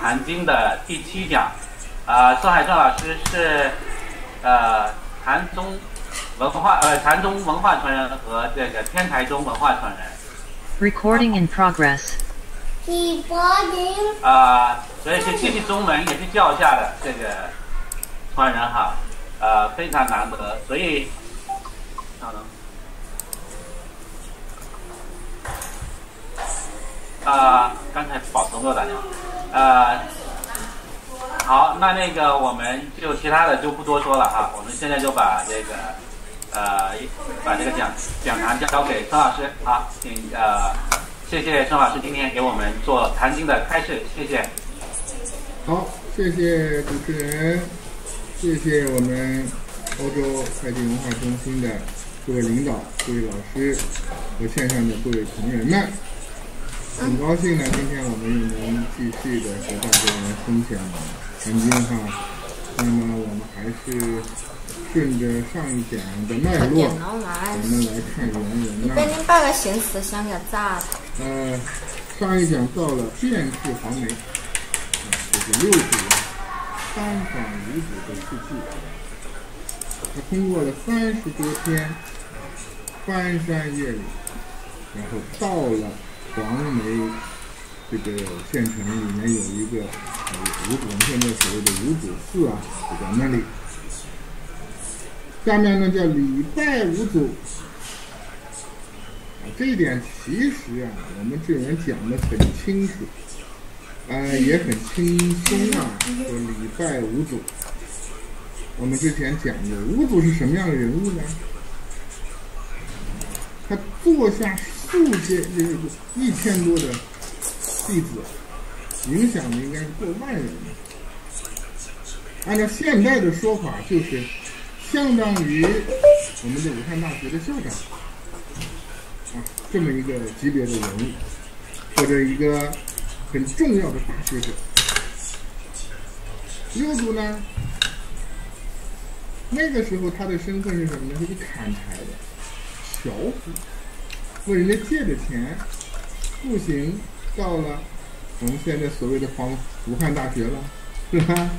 韩经的第七讲，啊，宋海正老师是呃禅宗文化呃禅宗文化传人和这个天台宗文化传人。Recording in progress. 啊，所以是继续宗门也是教下的这个传人哈，呃，非常难得，所以，稍等。啊，刚才宝成给我打电话，呃，好，那那个我们就其他的就不多说了哈，我们现在就把这个呃把这个讲讲堂交给孙老师，好，请呃谢谢孙老师今天给我们做谈经的开示，谢谢。好，谢谢主持人，谢谢我们欧洲会计文化中心的各位领导、各位老师和线上的各位同仁们。很高兴呢，今天我们又能继续的和大家来分享曾经哈。那么我们还是顺着上一讲的脉络，我们来看原文那。你把个姓氏想给咋的？呃，上一讲到了变质黄梅，啊，就是六祖三访五祖的事迹。他通过了三十多天翻山越岭，然后到了。黄梅这个县城里面有一个五祖，我们现在所谓的五祖寺啊，就在那里。下面呢叫礼拜五祖，啊，这一点其实啊，我们这人讲的很清楚，呃，也很轻松啊，说礼拜五祖。我们之前讲的五祖是什么样的人物呢？他坐下。数千这个一千多的弟子，影响的应该是过万人。按照现代的说法，就是相当于我们的武汉大学的校长啊，这么一个级别的人物，或者一个很重要的大学者。六祖呢，那个时候他的身份是什么呢？是个砍柴的樵夫。问人家借的钱，步行到了我们现在所谓的黄武汉大学了，是吧？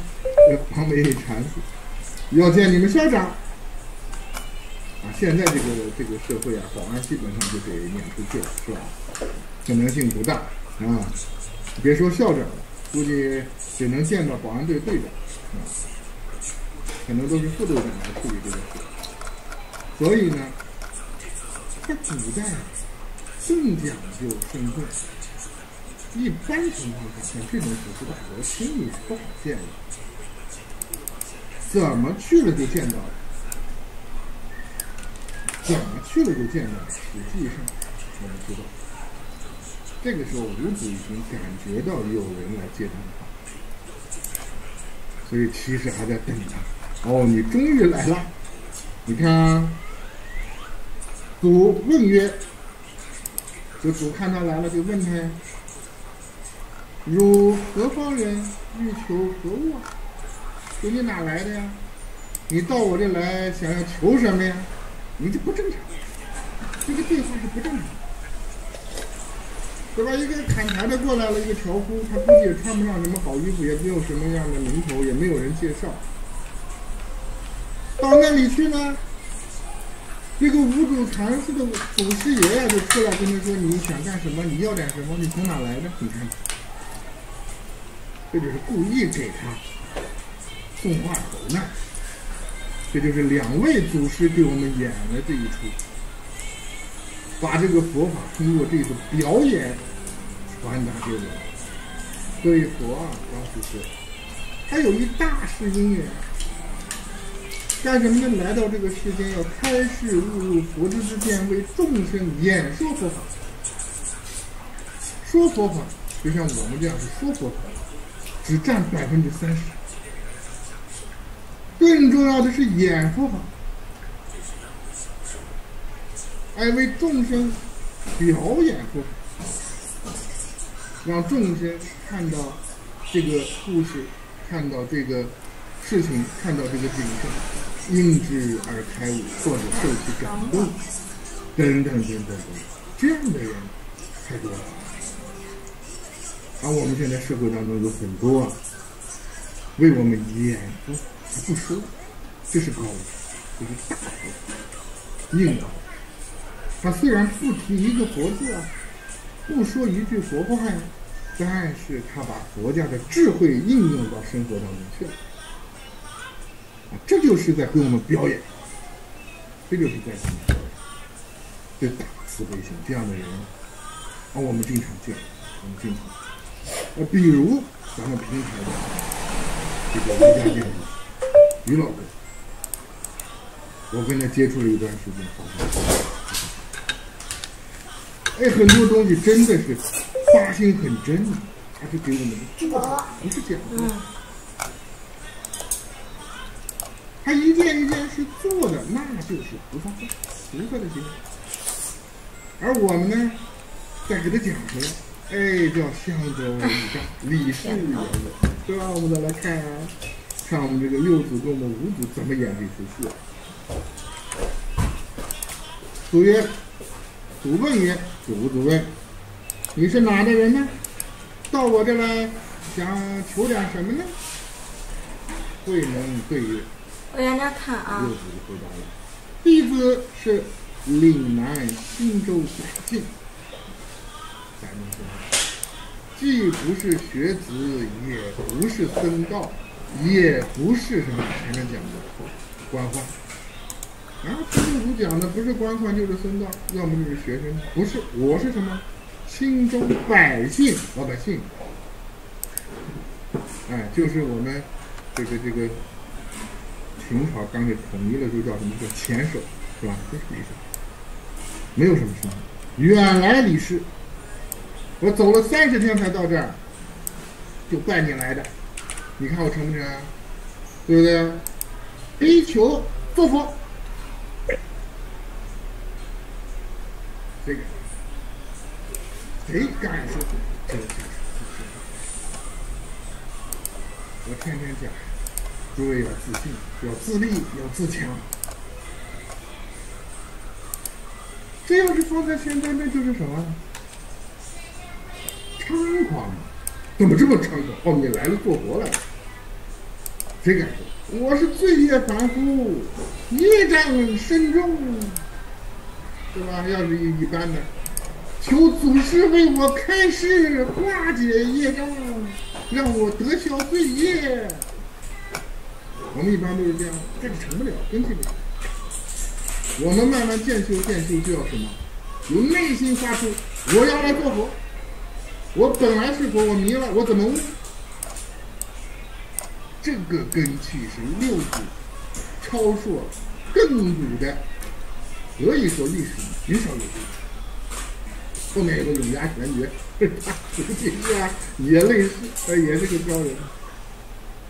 黄梅禅师要见你们校长啊！现在这个这个社会啊，保安基本上就给撵出去了，是吧？可能性不大啊！别说校长了，估计只能见到保安队队长啊，可能都是副队长来处理这个事。所以呢。在古代，更讲究身份。一般情况下，像这种祖师大德，轻易是不好见的。怎么去了就见到了？怎么去了就见到了？实际上，我们知道，这个时候五祖已经感觉到有人来接他了，所以其实还在等他。哦，你终于来了！你看。祖问曰：“就祖看他来了，就问他：汝何方人？欲求何物？说你哪来的呀？你到我这来想要求什么呀？你这不正常，这个对话是不正常，对吧？一个砍柴的过来了，一个樵夫，他估计也穿不上什么好衣服，也没有什么样的名头，也没有人介绍，到那里去呢？”这个五祖禅师的祖师爷爷，就出来跟他说：“你想干什么？你要点什么？你从哪来的？你看，这就是故意给他送话头呢。这就是两位祖师给我们演的这一出，把这个佛法通过这个表演传达给我们。所以佛啊，当时说，他有一大世因缘。”干什么呢？来到这个世间，要开示悟入佛之之见，为众生演说佛法。说佛法，就像我们这样是说佛法，只占百分之三十。更重要的是演佛法，爱为众生表演佛法，让众生看到这个故事，看到这个事情，看到这个景象。因之而开悟，或者受其感动，等等等等等，这样的人太多了。而我们现在社会当中有很多为我们演不不说，这是高，这是大佛，硬的。他虽然不提一个佛字啊，不说一句佛话呀，但是他把佛家的智慧应用到生活当中去了。这就是在给我们表演，这就是在给我们表演。这大慈悲心这样的人，啊，我们经常见，我们经常。呃，比如咱们平台的这个瑜伽店主于老师，我跟他接触了一段时间，发现，哎，很多东西真的是发心很真的，他是给我们做的，不是这样的。他一件一件是做的，那就是菩萨心，菩萨的心。而我们呢，再给他讲出来，哎，叫相州一丈，李氏演的，对吧？我们再来看啊，看我们这个六祖跟我们五祖怎么演这出戏。祖曰：“祖问曰，祖祖问，你是哪的人呢？到我这来想求点什么呢？”慧能对曰。我让他看啊。：“弟子是岭南新州百姓，咱们说，既不是学子，也不是僧道，也不是什么前面讲的官宦。啊，这六祖讲的不是官宦就是僧道，要么就是学生，不是，我是什么？青州百姓，老百姓。哎，就是我们这个这个。”秦朝刚给统一了，就叫什么叫前手，是吧？这是没什么，没有什么事。远来李氏，我走了三十天才到这儿，就拜你来的。你看我成不成？对不对？逼求做佛，这个谁敢说？这个我天天讲。诸位要自信，要自立，要自强。这要是放在现在，那就是什么？猖狂！怎么这么猖狂？哦，你来了做活了？谁敢说？我是罪业凡夫，业障深重，对吧？要是一一般的，求祖师为我开示，化解业障，让我得消罪业。我们一般都是这样，这个成不了，根气不了。我们慢慢渐修渐修，就要什么？由内心发出，我要来做佛。我本来是佛，我迷了，我怎么悟？这个根气是六祖超硕亘古的，可以说历史上极少有后面有个永嘉玄觉，他实际上也类似，也是个高人。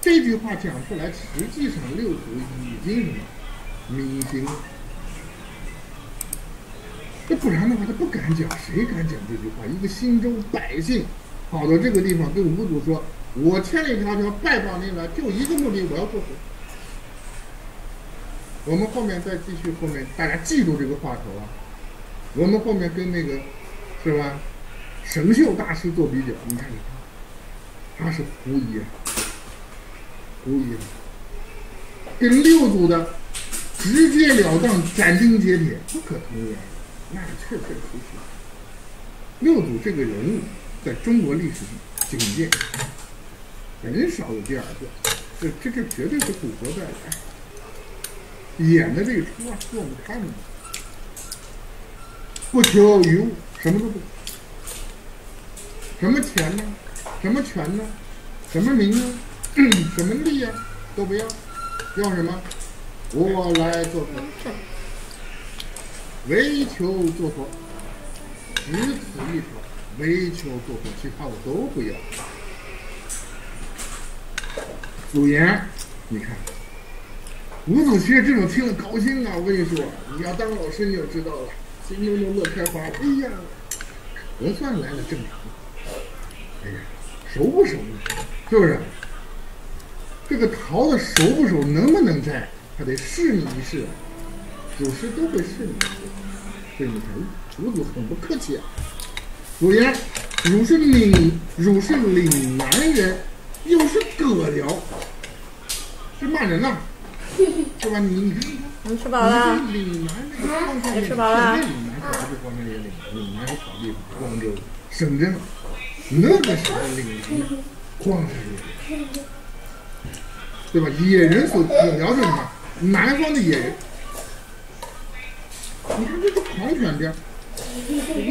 这句话讲出来，实际上六祖已经什么明心了。那不然的话，他不敢讲，谁敢讲这句话？一个新州百姓跑到这个地方跟五祖说：“我千里迢迢拜访您来，就一个目的，我要做佛。”我们后面再继续，后面大家记住这个话头啊。我们后面跟那个是吧，神秀大师做比较，你看，他是狐疑啊。无疑了，跟六祖的直截了当、斩钉截铁不可同日而语，那确确实实。六祖这个人物在中国历史上仅见，很少有第二个。这这这绝对是古佛在演的这个出啊，给我们看的。不求于物，什么都不，什么钱呢？什么权呢？什么名呢？什么利呀，都不要，要什么？我来做佛，唯求做佛，只此一条，唯求做佛，其他我都不要。祖言，你看，伍子胥这种听了高兴啊！我跟你说，你要当老师你就知道了，心中都乐开花。哎呀，可算来了正常。哎呀，熟不熟呢？是不是？这个桃子熟不熟，能不能摘，还得试你一试。祖师都会试你一试。所以你看，五祖很不客气啊。祖言，汝是岭，汝是岭南人，又是葛辽，这骂人呐，是吧？你你看看。你吃饱了？岭吃饱了岭南岭，岭南是好地州、深圳，那个时候岭南荒山野岭，对吧？野人所葛辽是什么？南方的野人。你看这是狂犬病，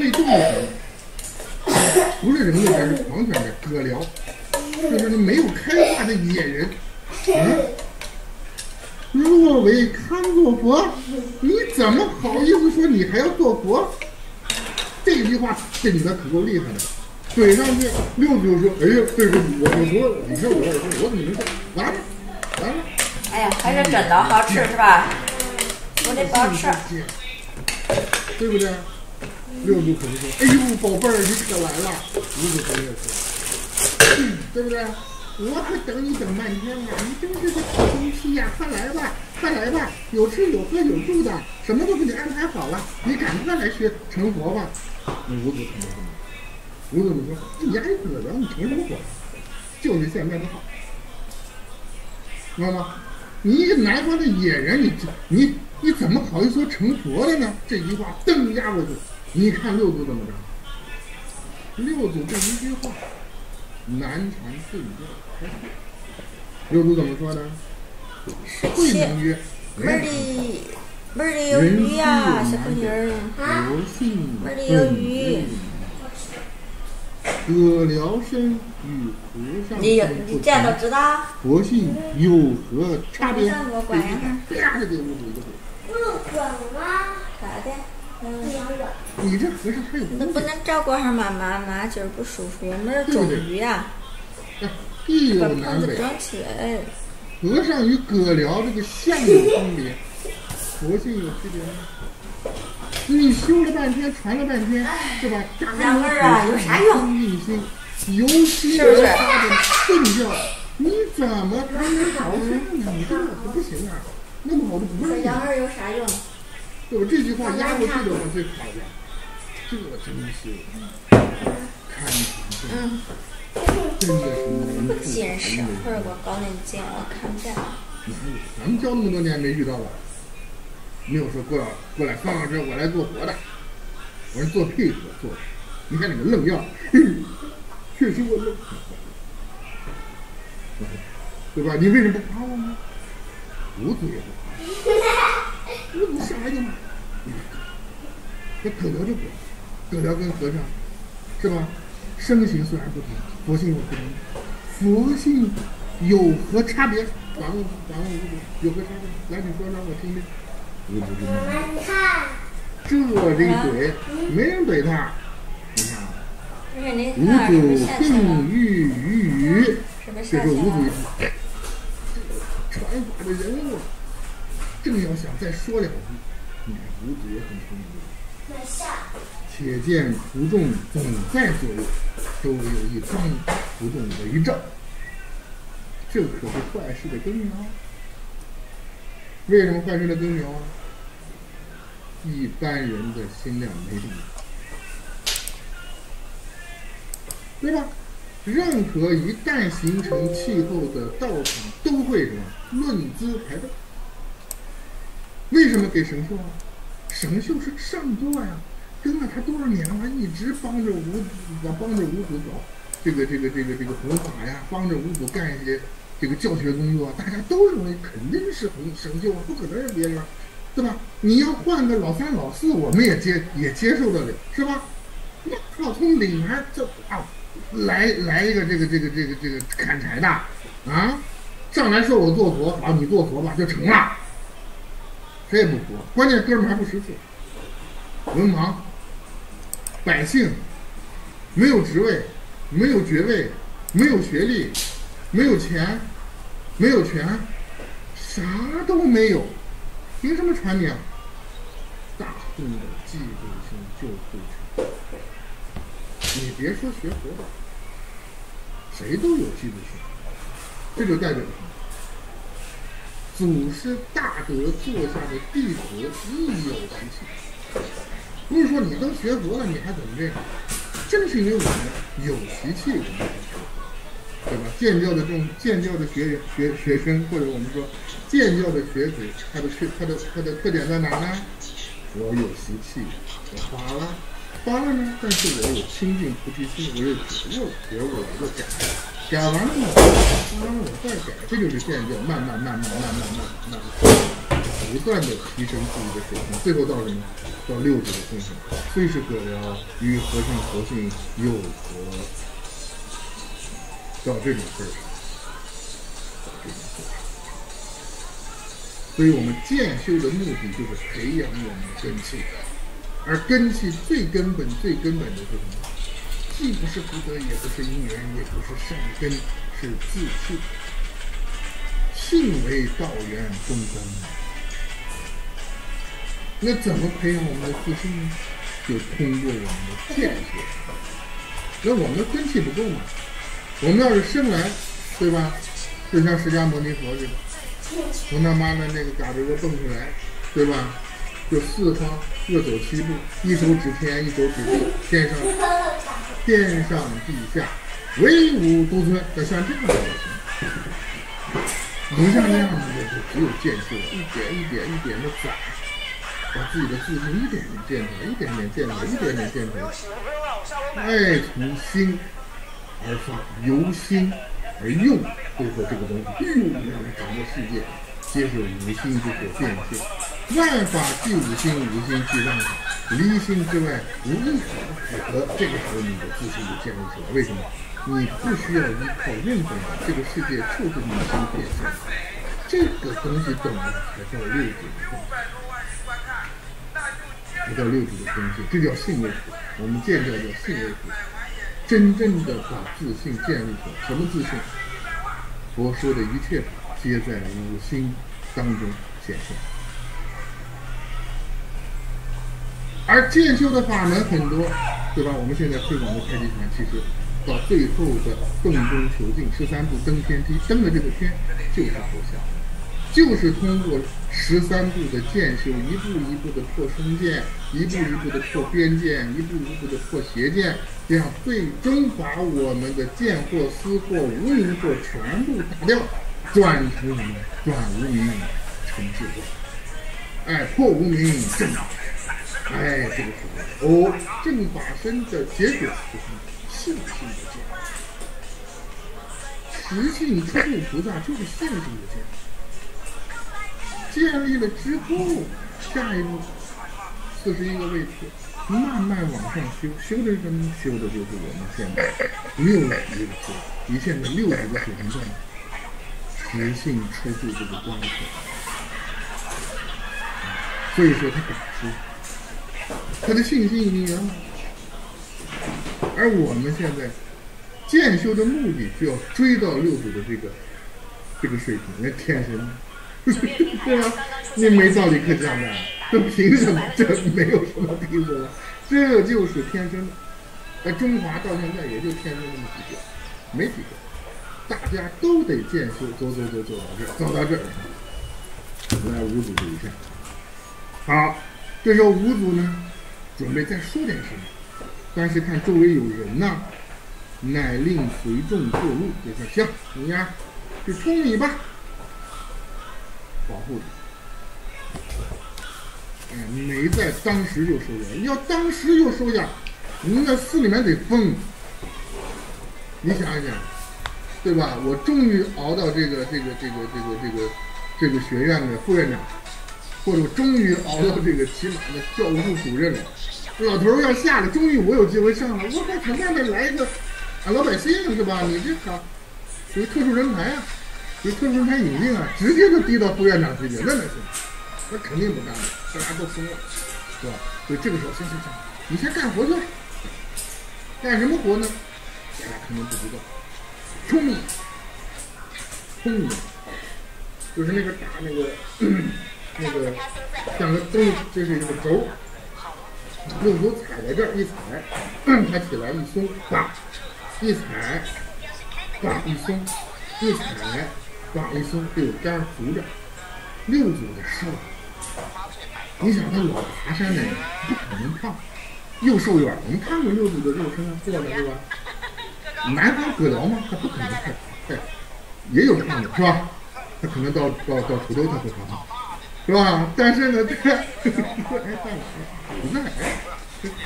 喂动物犬，不是人类还，是狂犬病，葛辽，就是那没有开化的野人，嗯。若为堪做佛，你怎么好意思说你还要做佛？这句话顶的可够厉害的，怼上去，六祖说：“哎呀，对不起，我我说，你看我我怎么能？完了，还是真的好吃是吧？我得包吃。对不对？”六祖可是说：“哎呦，宝贝儿，你可来了。”五祖可也说：“对不对？我可等你等半天了，你真是个好东西呀！快来吧，快来吧，有吃有喝有住的，什么都给你安排好了，你赶快来学成佛吧。”五祖可没这么说，五祖你说：“你丫一葛辽，你成什么佛？就是现在的好，知道吗？你一个南方的野人，你你你怎么好意思说成佛了呢？这句话噔压过去，你看六祖怎么着？六祖这一句话，南禅顿教开始。六祖怎么说的？慧能曰：“门里门里有鱼呀，小朋友儿。佛性门里有鱼。葛辽身与和尚你有你这样都，知道？佛性有何差别？让我管呀啪就给五祖一个嘴。咋的？嗯，你这和尚还有那不能照顾上妈妈，妈今儿不舒服，门儿种鱼呀，地把有南北，棚子装起来。和尚与葛辽这个相有分别，佛性有区别吗？你修了半天，传了半天，对吧？娘们儿啊有啥用印心，由心而发的顿教，你怎么还能搞上呢？你这个可不行啊！那么好的不是你说羊儿有啥用？对吧？这句话压过去的话最讨厌，这真是看清嗯，真的是难处近视，难或者我高眼镜，我看不见。咱们教那么多年没遇到过，没有说过来过来，方老师我来做活的，我是做配合做的。你看你个愣样，确实我愣，对吧？你为什么不夸我呢？五祖也不夸，五祖上来就骂，那葛辽就不，葛辽跟和尚是吧？身形虽然不同，佛性有不同，佛性有何差别？反问反问五祖有何差别？来，你说让我听听。五祖就骂，你看，这这一怼，没人怼他。你看，五祖现成的？更欲于语，是不是五祖一现成的？看，传法的人物，正要想再说两句，你看五祖也很聪明。等下，且见途众总在左右，周围有一方途众围着，这可是坏事的根苗。为什么坏事的根苗？一般人的心量没这么，对吧？任何一旦形成气候的道场，都会什么论资排辈。为什么给神秀啊？神秀是上座呀，跟了他多少年了，一直帮着五，帮着五祖搞这个这个这个这个弘法呀，帮着五祖干一些这个教学工作，大家都认为肯定是弘神秀啊，不可能是别人，对吧？你要换个老三老四，我们也接也接受得了，是吧？那靠从岭南这啊来来一个这个这个这个这个砍柴的啊，上来说我做佛，好，你做佛吧，就成了。谁也不服，关键哥们还不识字，文盲，百姓，没有职位，没有爵位，没有学历，没有钱，没有权，啥都没有，凭什么传你啊？大众的嫉妒心就会产生。你别说学佛的，谁都有嫉妒心，这就代表什么？祖师大德座下的弟子亦有习气。不是说你都学佛了，你还怎么这样？正是因为我们有习气，我们才学佛，对吧？建教的这种建教的学学学生，或者我们说建教的学子，他的缺他的他的特点在哪呢？我有习气，我发了，发了呢，但是我有清净菩提心，我有觉悟，觉悟我就改，改完了呢，发完了我再改，这就是建教，慢慢慢慢慢慢慢慢慢，不断的提升自己的水平，最后到什么？到六祖的份上，虽是可了，与和尚佛性又何？到这种份儿上，到这种份儿。所以我们渐修的目的就是培养我们的根气，而根气最根本、最根本的是什么？既不是福德，也不是因缘，也不是善根，是自信。信为道源中根。那怎么培养我们的自信呢？就通过我们的见学。那我们的根气不够嘛？我们要是生来，对吧？就像释迦牟尼佛似的。从他妈的那个嘎吱窝蹦出来，对吧？就四方各走七步，一手指天，一手指地，天上天上地下唯吾独尊，要像这样就行。能像那样子的就只有渐修，一点一点一点的攒，把自己的自信一点点建出来，一点点建出来，一点点建出来。哎，从心而发，由心。而用，所以说这个东西用来掌握世界，皆是五心之所变现。万法即五心，五心即万法，离心之外无一法符合。这个时候你的自信就建立起来。为什么？你不需要依靠任何人，这个世界就是你心变现。这个东西懂了，才叫六祖的状态，才叫六祖的东西。这叫信为主，我们见教叫信为主。真正的把自信建立起来，什么自信？佛说的一切，皆在五心当中显现。而渐修的法门很多，对吧？我们现在推广的太极拳，其实到最后的洞中求静，十三步登天梯，登了这个天就是佛像，就是通过十三步的渐修，一步一步的破身见，一步一步的破边见，一步一步的破邪剑。这样最终把我们的见惑、思惑、无明惑全部打掉，转成什么？转无名成智慧。哎，破无名正法。哎，这个时候哦，正法身的结果就是什么？信心的见。实性出入菩萨就是信心的剑。建立了之后，下一步四十一个位置。慢慢往上修，修的是什么？修的就是我们现在六祖的水平，你现在六祖的水平段，实性出住这个光彩。所以说他敢说，他的信心已经圆满。而我们现在建修的目的，就要追到六祖的这个这个水平，那天神，对啊？你没道理可讲的。这凭什么？这没有什么凭什么，这就是天生的。在中华到现在也就天生那么几个，没几个，大家都得见修，走走走走到这儿，走到这儿。来五祖这一下，好，这时候五组呢，准备再说点什么，但是看周围有人呐，乃令随众过路，就说行，你呀，去冲你吧，保护你。没在当时就收下，要当时就收下，你那寺里面得疯。你想一想，对吧？我终于熬到这个这个这个这个这个这个学院的副院长，或者我终于熬到这个起码的教务处主任了。老头要下来，终于我有机会上了。我靠，从外面来一个俺老百姓是吧？你这好，属于特殊人才啊，属于特殊人才引进啊，直接就递到副院长去去，那能行。那肯定不干了，大家都疯了，是吧？所以这个时候，行行行，你先干活去。干什么活呢？大家肯定不知道。冲你，冲你，就是那个打那个那个像个东西，这是一个轴，用手踩在这儿一踩，它起来一松，叭，一踩，叭一松，一踩，叭一松，就有杆扶着。六组的师。你想他老爬山的人不可能胖，又瘦又矮。我们看过六组的肉身啊，做的是吧？南方葛辽嘛，他不可能太太，也有胖的是吧？他可能到到到滁州他会胖，是吧？但是呢，他哎算了，不在哎，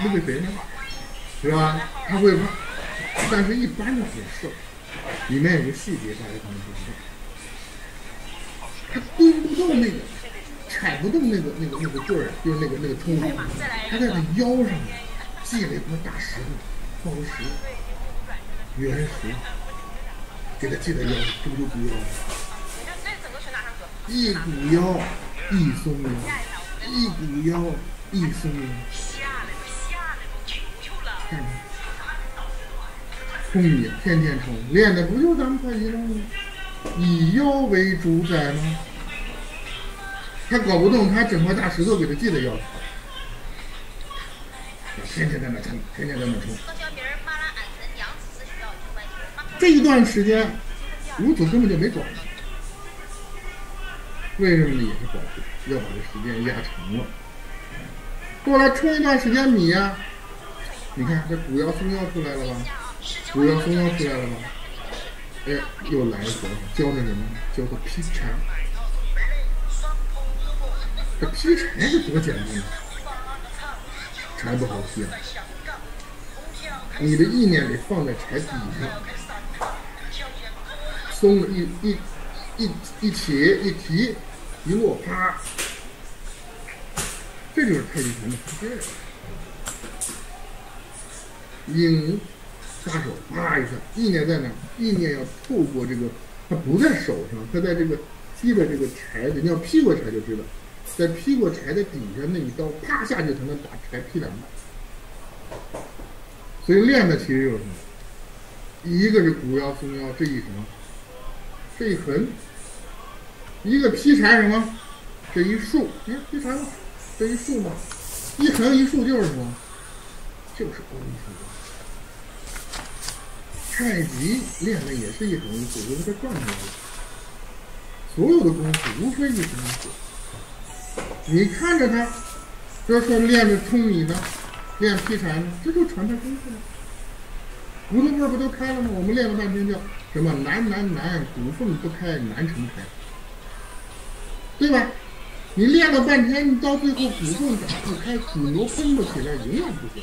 那个谁呢？是吧？他会胖，但是一般的很瘦。里面有个细节，大家可能不知道，他蹲不动那个，踩不动那个那个那个棍儿，就是那个那个冲力，他在他腰上系了一块大石头，宝石、原石，给他系在腰上，这不就骨腰吗？一股腰，一松腰，一股腰，一松腰。看看，冲你天天冲，练的不就咱们太极了吗？以腰为主宰吗？他搞不动，他整块大石头给他系在腰上，天天在那冲，天天在那冲。这一段时间，吴祖根本就没转。为什么呢？也是保护，要把这时间压长了。过来冲一段时间米呀、你看这骨腰松腰出来了吧？骨腰松腰出来了吧？哎，又来一个教那什么？教他劈柴。这劈柴是多简单啊！柴不好劈啊！你的意念得放在柴底下，松了一一一一起一提一落，啪，这就是太极拳的发劲儿。杀手，啪一下，意念在哪？意念要透过这个，它不在手上，它在这个劈的这个柴的，你要劈过柴就知道，在劈过柴的底下那一刀，啪下去才能把柴劈两半。所以练的其实有什么？一个是骨腰松腰这一横，这一横，一个劈柴什么？这一竖，你看劈柴吗，这一竖嘛，一横一竖就是什么？就是功夫。太极练的也是一横一竖，因为它转出来了。所有的功夫无非一横一竖。你看着他，这说练着冲米呢，练劈柴呢，这就传承功夫了。骨头缝不都开了吗？我们练了半天叫什么难难难，骨缝不开难成开，对吧？你练了半天，你到最后骨缝打不开，骨膜绷不起来，永远不行。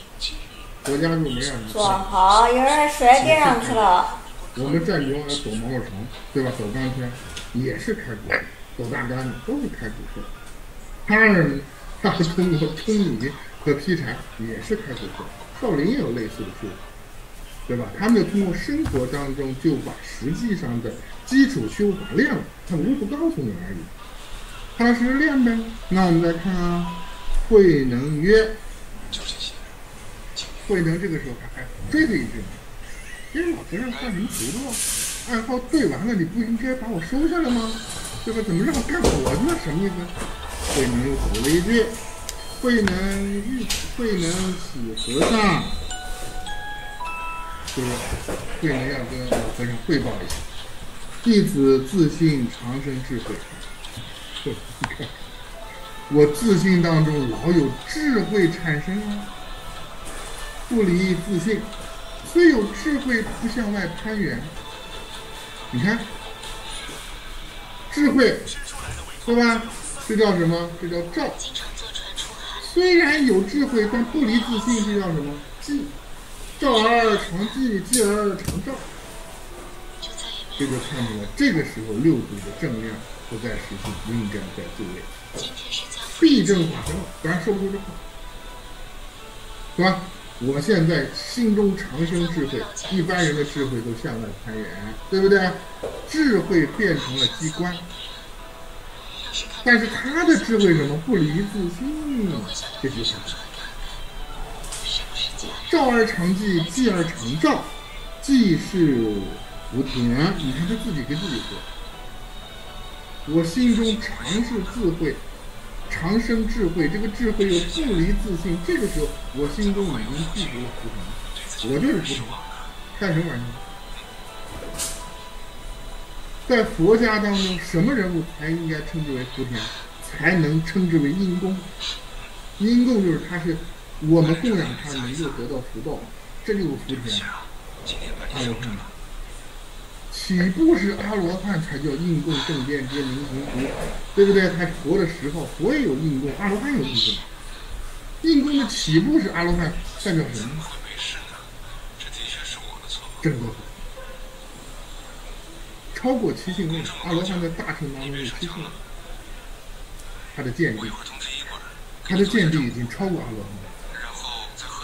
国家就没让你坐好，有人还摔地上去了。我们站桩要走毛毛虫，对吧？走半天也是开骨缝，走大杆子都是开骨缝。他呢，他是通过冲米和劈柴也是开骨缝。少林也有类似的术法，对吧？他们就通过生活当中就把实际上的基础修法练了，他们不告诉你而已。踏实练呗。那我们再看啊，慧能曰。慧能这个时候他还追了一句呢，因为老和尚干什么糊涂啊？暗号对完了，你不应该把我收下来吗？对吧？怎么让我干活呢？什么意思？慧能又补了一句：慧能遇慧能喜和尚，就是慧能要跟老和尚汇报一下，弟子自信长生智慧。你看，我自信当中老有智慧产生啊。不离自信，虽有智慧不向外攀援。你看，智慧，对吧？这叫什么？这叫照。虽然有智慧，但不离自信，这叫什么？寂。照而常寂，寂而常照。这就看出来，这个时候六祖的正量不在实性，应该在自位。必正法身，不然说不出这话，是吧？我现在心中常生智慧，一般人的智慧都向外攀援，对不对？智慧变成了机关，但是他的智慧什么？不离自信，这句话。照而常寂，寂而常照，寂是福田。你看他自己跟自己说：“我心中常是智慧。”长生智慧，这个智慧又不离自信，这个时候我心中已经具足了福腾，我就是福腾，干什么玩意儿？在佛家当中，什么人物才应该称之为福田，才能称之为因公？因公就是他是我们供养他能够得到福报，这就是福田。阿罗汉，岂不是阿罗汉才叫应供正见皆明行福，对不对？他佛的时候，佛也有应供，阿罗汉有应供。应供的起步是阿罗汉代表什么？正德超过七性位，阿罗汉在大乘当中是七性位，他的见地，他的见地已经超过阿罗汉，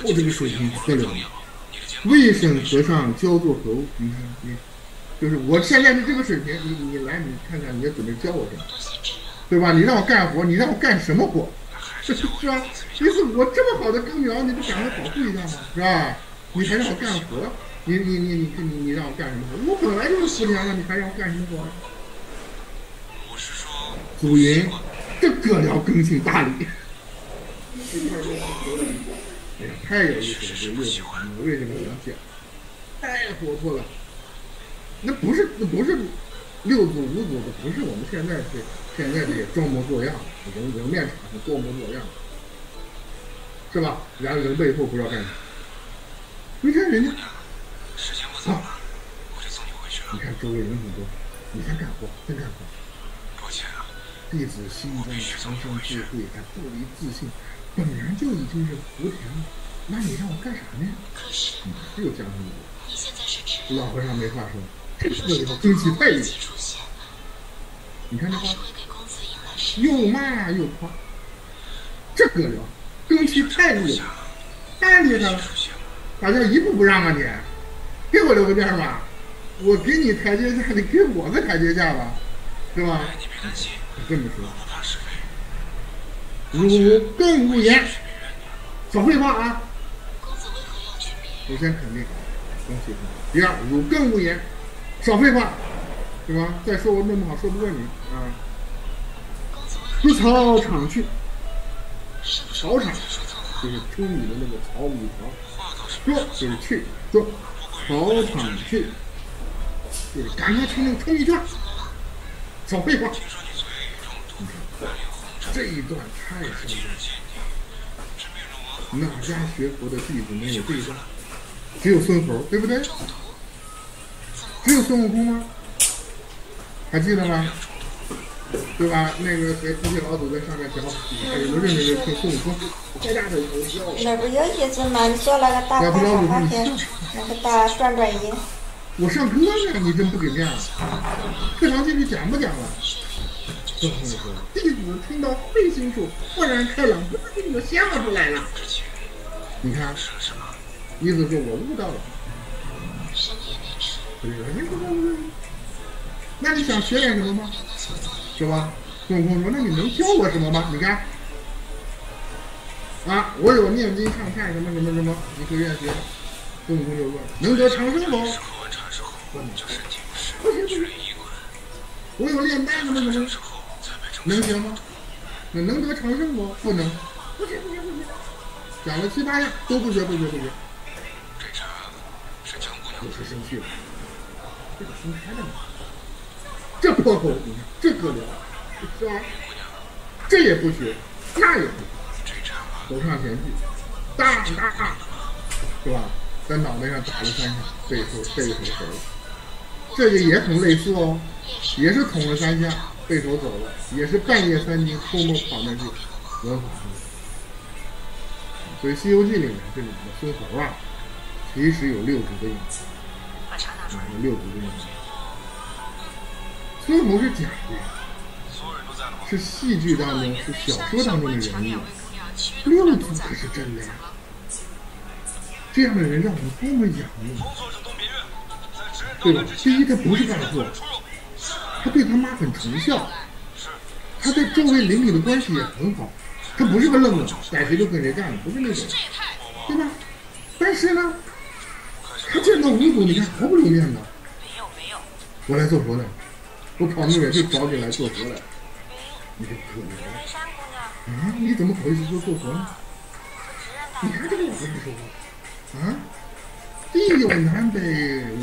我这个水平不得了。未审和尚教做猴，你看你，就是我现在是这个水平，你你来你看看，你也准备教我什么，对吧？你让我干活，你让我干什么活？是是吧？意思我这么好的根苗，你不赶快保护一下吗？是吧？你还让我干活？你你你你你你让我干什么活？我本来就是福田了，你还让我干什么活？祖云，这个要更新大礼。哎呀，太有意思了！这六祖，我为什么想讲？太活泼了。那不是，那不是六祖五祖的，不是我们现在这现在这些装模作样，人人面场上装模作样，是吧？然后人背后不知道干什么。你看人家，时间不早了，我就送，你回去了。你看周围人很多，你先干活，先干活。抱歉弟子心中常生智慧，还不离自信。本来就已经是福田了，那你让我干啥呢？可是，又讲什么？老和尚没话说，这个了根气太厉害。你看这话，又骂又夸，这个了根气太厉害，太厉害了！大家一步不让啊你，给我留个面吧，我给你台阶下，你给我个台阶下吧，是吧？这么说。汝更无言，少废话啊！首先肯定，恭喜他。第二，汝更无言，少废话，是吧？再说我弄不好说不过你啊！入草场去，草场就是春雨的那个草雨草，说就是去，说草场去，就是赶快去那个春雨去，少废话。这一段太深了，哪家学佛的弟子没有这一段？只有孙猴，对不对？只有孙悟空吗？还记得吗？对吧？那个谁，菩提老祖在上面讲，有人认为是孙悟空。那不有意思吗？你做了个大大长方形，那个大转转椅。我上课呢，你真不给面子。课堂进去讲不讲了？孙悟空说：“弟子听到会心处豁然开朗，不自觉就笑出来了。你看，意思是我悟到了。那你想学点什么吗？是吧？孙悟空说：那你能教我什么吗？你看，啊，我有念经唱菜什么什么什么，你可愿学？孙悟空就问：能得长生不？不行不行，我有炼丹什么什么。”能行吗？那能得长生不？不能。不行不行不行！讲了七八样都不学不学不学。有是生气了。这个分开的吗。这破口，你看这可了，是吧？这也不学，那也不学。走上前去，当当，是吧？在脑袋上打了三下，背后背后手。这个也很类似哦，也是捅了三下。背手走了，也是半夜三更偷摸跑那去闻法所以《西游记》里面这里面的孙猴啊，其实有六祖的影子，有六祖的影子。孙猴是假的，是戏剧当中、是小说当中的人物。六祖可是真的呀！这样的人让我多么仰慕，对吧？第一，他不是犯错。他对他妈很崇孝，他对周围邻里的关系也很好，他不是个愣子，逮谁就跟谁干，不是那种，对吧？但是呢，他见到五祖，你看毫不留恋的。没有没有，我来做活的，我跑那么远就找你来做佛来，你这可怜啊！你怎么好意思说做活呢？你看这个老和尚说话，啊，地有南北，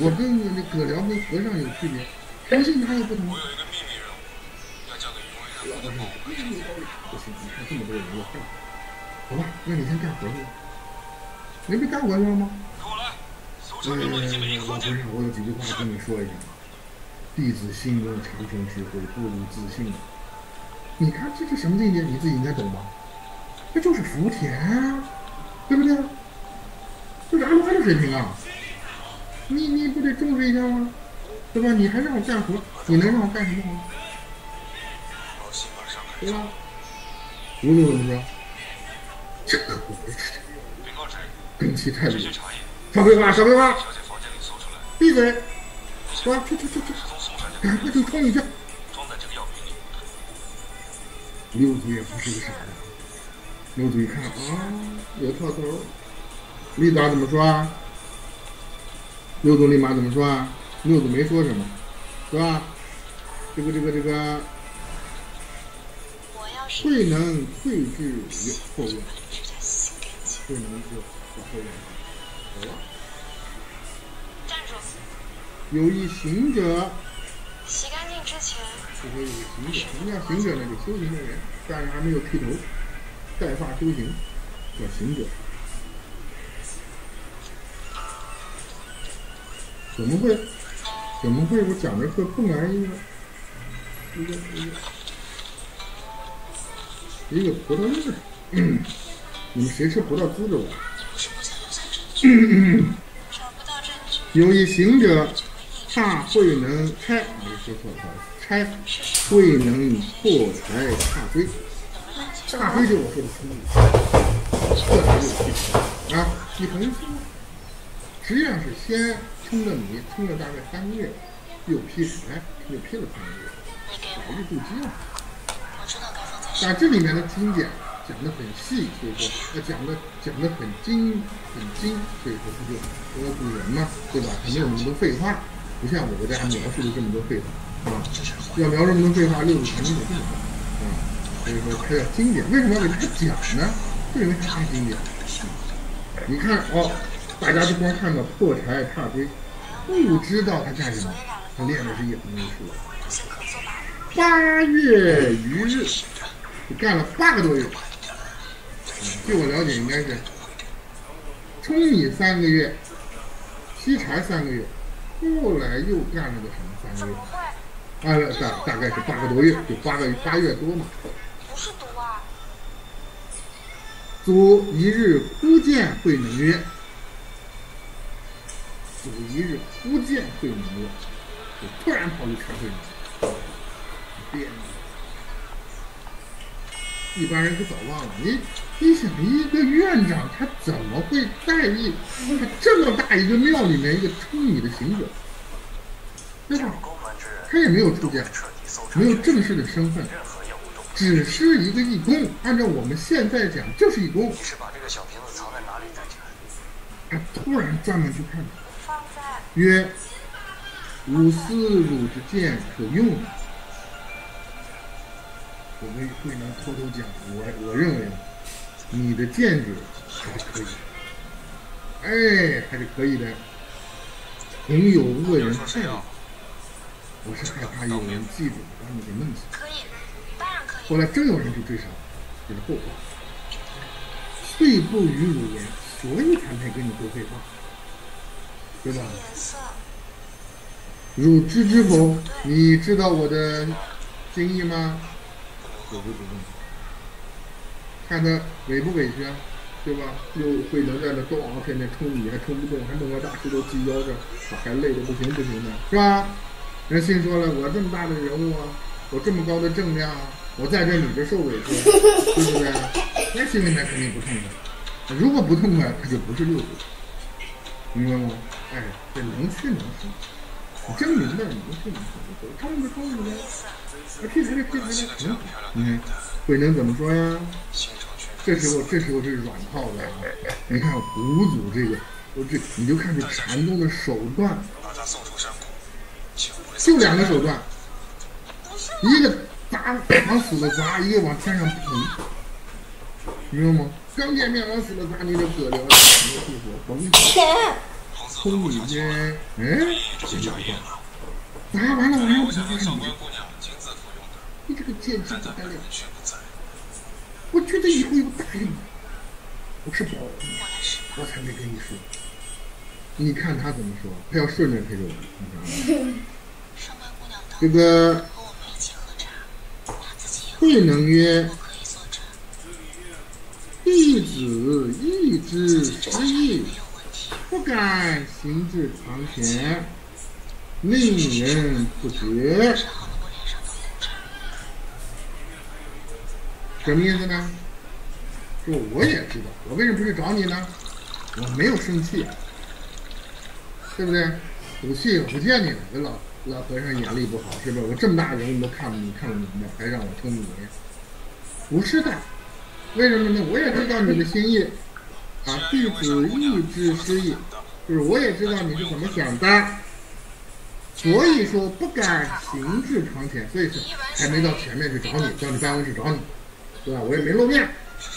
我跟那葛辽跟和尚有区别。相信他也不同。我有一个秘密任务，要交给云为上。不行，你看这么多人，我干。好吧，那你先干活去。你被干活去了吗？呃，老和尚，我有几句话跟你说一下。弟子心中常生智慧，不如自信。你看这是什么境界？你自己应该懂吧？这就是福田啊，对不对？这是阿罗汉的水平啊！你你不得重视一下吗？对吧？你还让我干活，你能让我干什么活？对吧？无论怎么说，这可不是根气 太厉害。少废话，少废话！闭嘴！走，去去去去，赶快去冲一下。六祖也不是个傻子，六祖一看啊，有套头，立马怎么说啊？六祖立马怎么说啊？六祖没说什么，是吧？这个这个这个，慧能退至后院，慧能就到后院走了。有一行者。洗干净之前。就说有个行者，什么叫行者呢？就修行的人，但是还没有剃头，带发修行，叫行者。怎么会？怎么会？我讲的是碰来一个一个一个一个葡萄叶。你们谁吃葡萄滋着我？有一行者，大慧能拆，没说错了，拆慧能破财踏灰，踏灰就我说的出力，这才有气啊！你可能说，实际上是先称了米，称了大概三个月，又劈柴，又劈了三个月，保育肚鸡了。但这里面的精简讲的很细，所以说呃讲的讲的很精很精，所以说他就说古人嘛，对吧？他没有那么多废话，不像我给大家描述的这么多废话啊。要描述这么多废话，六祖坛经得定啊。所以说他要经典，为什么要给他讲呢？就因为他太经典。你看哦，大家都光看到破柴踏灰，不知道他干什么，他练的是眼功术。八月余日，干了八个多月。据我了解，应该是舂米三个月，劈柴三个月，后来又干了个什么三个月？啊，大大概是八个多月，就八个月八月多嘛。不是毒啊。祖一日忽见会能曰：“祖一日忽见会能曰，就突然跑去看慧能，变。一般人可早忘了，你你想一个院长，他怎么会在意他这么大一个庙里面一个舂米的行者？对吧？他也没有出家，没有正式的身份，只是一个义工。按照我们现在讲，就是义工。他突然专门去看曰：“吾思汝之剑可用。”我们会能偷偷讲，我我认为你的见解还是可以，哎，还是可以的。恐有恶人害你，我是害怕有人记住把你给弄死。可以，当然可以。后来真有人去追杀，这是后话。虽不与汝言，所以才没跟你多废话，对吧？汝知之否？你知道我的心意吗？委不委屈？看他委不委屈啊，对吧？又慧能在那咚，天天冲你还冲不动，还弄个大石头系腰上，还累得不行不行的，是吧？人心说了，我这么大的人物啊，我这么高的正量，我在这你这受委屈，对不对？那心里面肯定不痛快。如果不痛快，他就不是六祖，明白吗？哎，这能屈能伸，你真明白能屈能伸，冲着冲着呗。啊，劈柴的劈柴的，行，你看慧能怎么说呀？这时候这时候是软套的啊！你看五祖这个，我这你就看这缠斗的手段，就两个手段，一个砸往死了砸，一个往天上捧，明白吗？刚见面往死了砸，你这葛辽，你这地火甭冲你去，嗯，先打一砸完了往上捧是你。你这个贱质不得了！我觉得以后有大用。我是保，我才没跟你说。你看他怎么说，他要顺着陪着我，你看。上班姑娘这个和我们一起喝茶，她自己也慧能曰可以坐着，：“弟子义之失义，没有问题。不敢行至堂前，令人不觉。晒好了我脸上的红茶，什么意思呢？说我也知道，我为什么不去找你呢？我没有生气，对不对？有气我不见你了，这老老和尚眼力不好，是不是？我这么大人你都看不你看不明白，还让我听你？不是的，为什么呢？我也知道你的心意，啊，弟子意之失意，就是我也知道你是怎么想的，所以说不敢行至床前，所以说还没到前面去找你，到你办公室找你，对吧？我也没露面，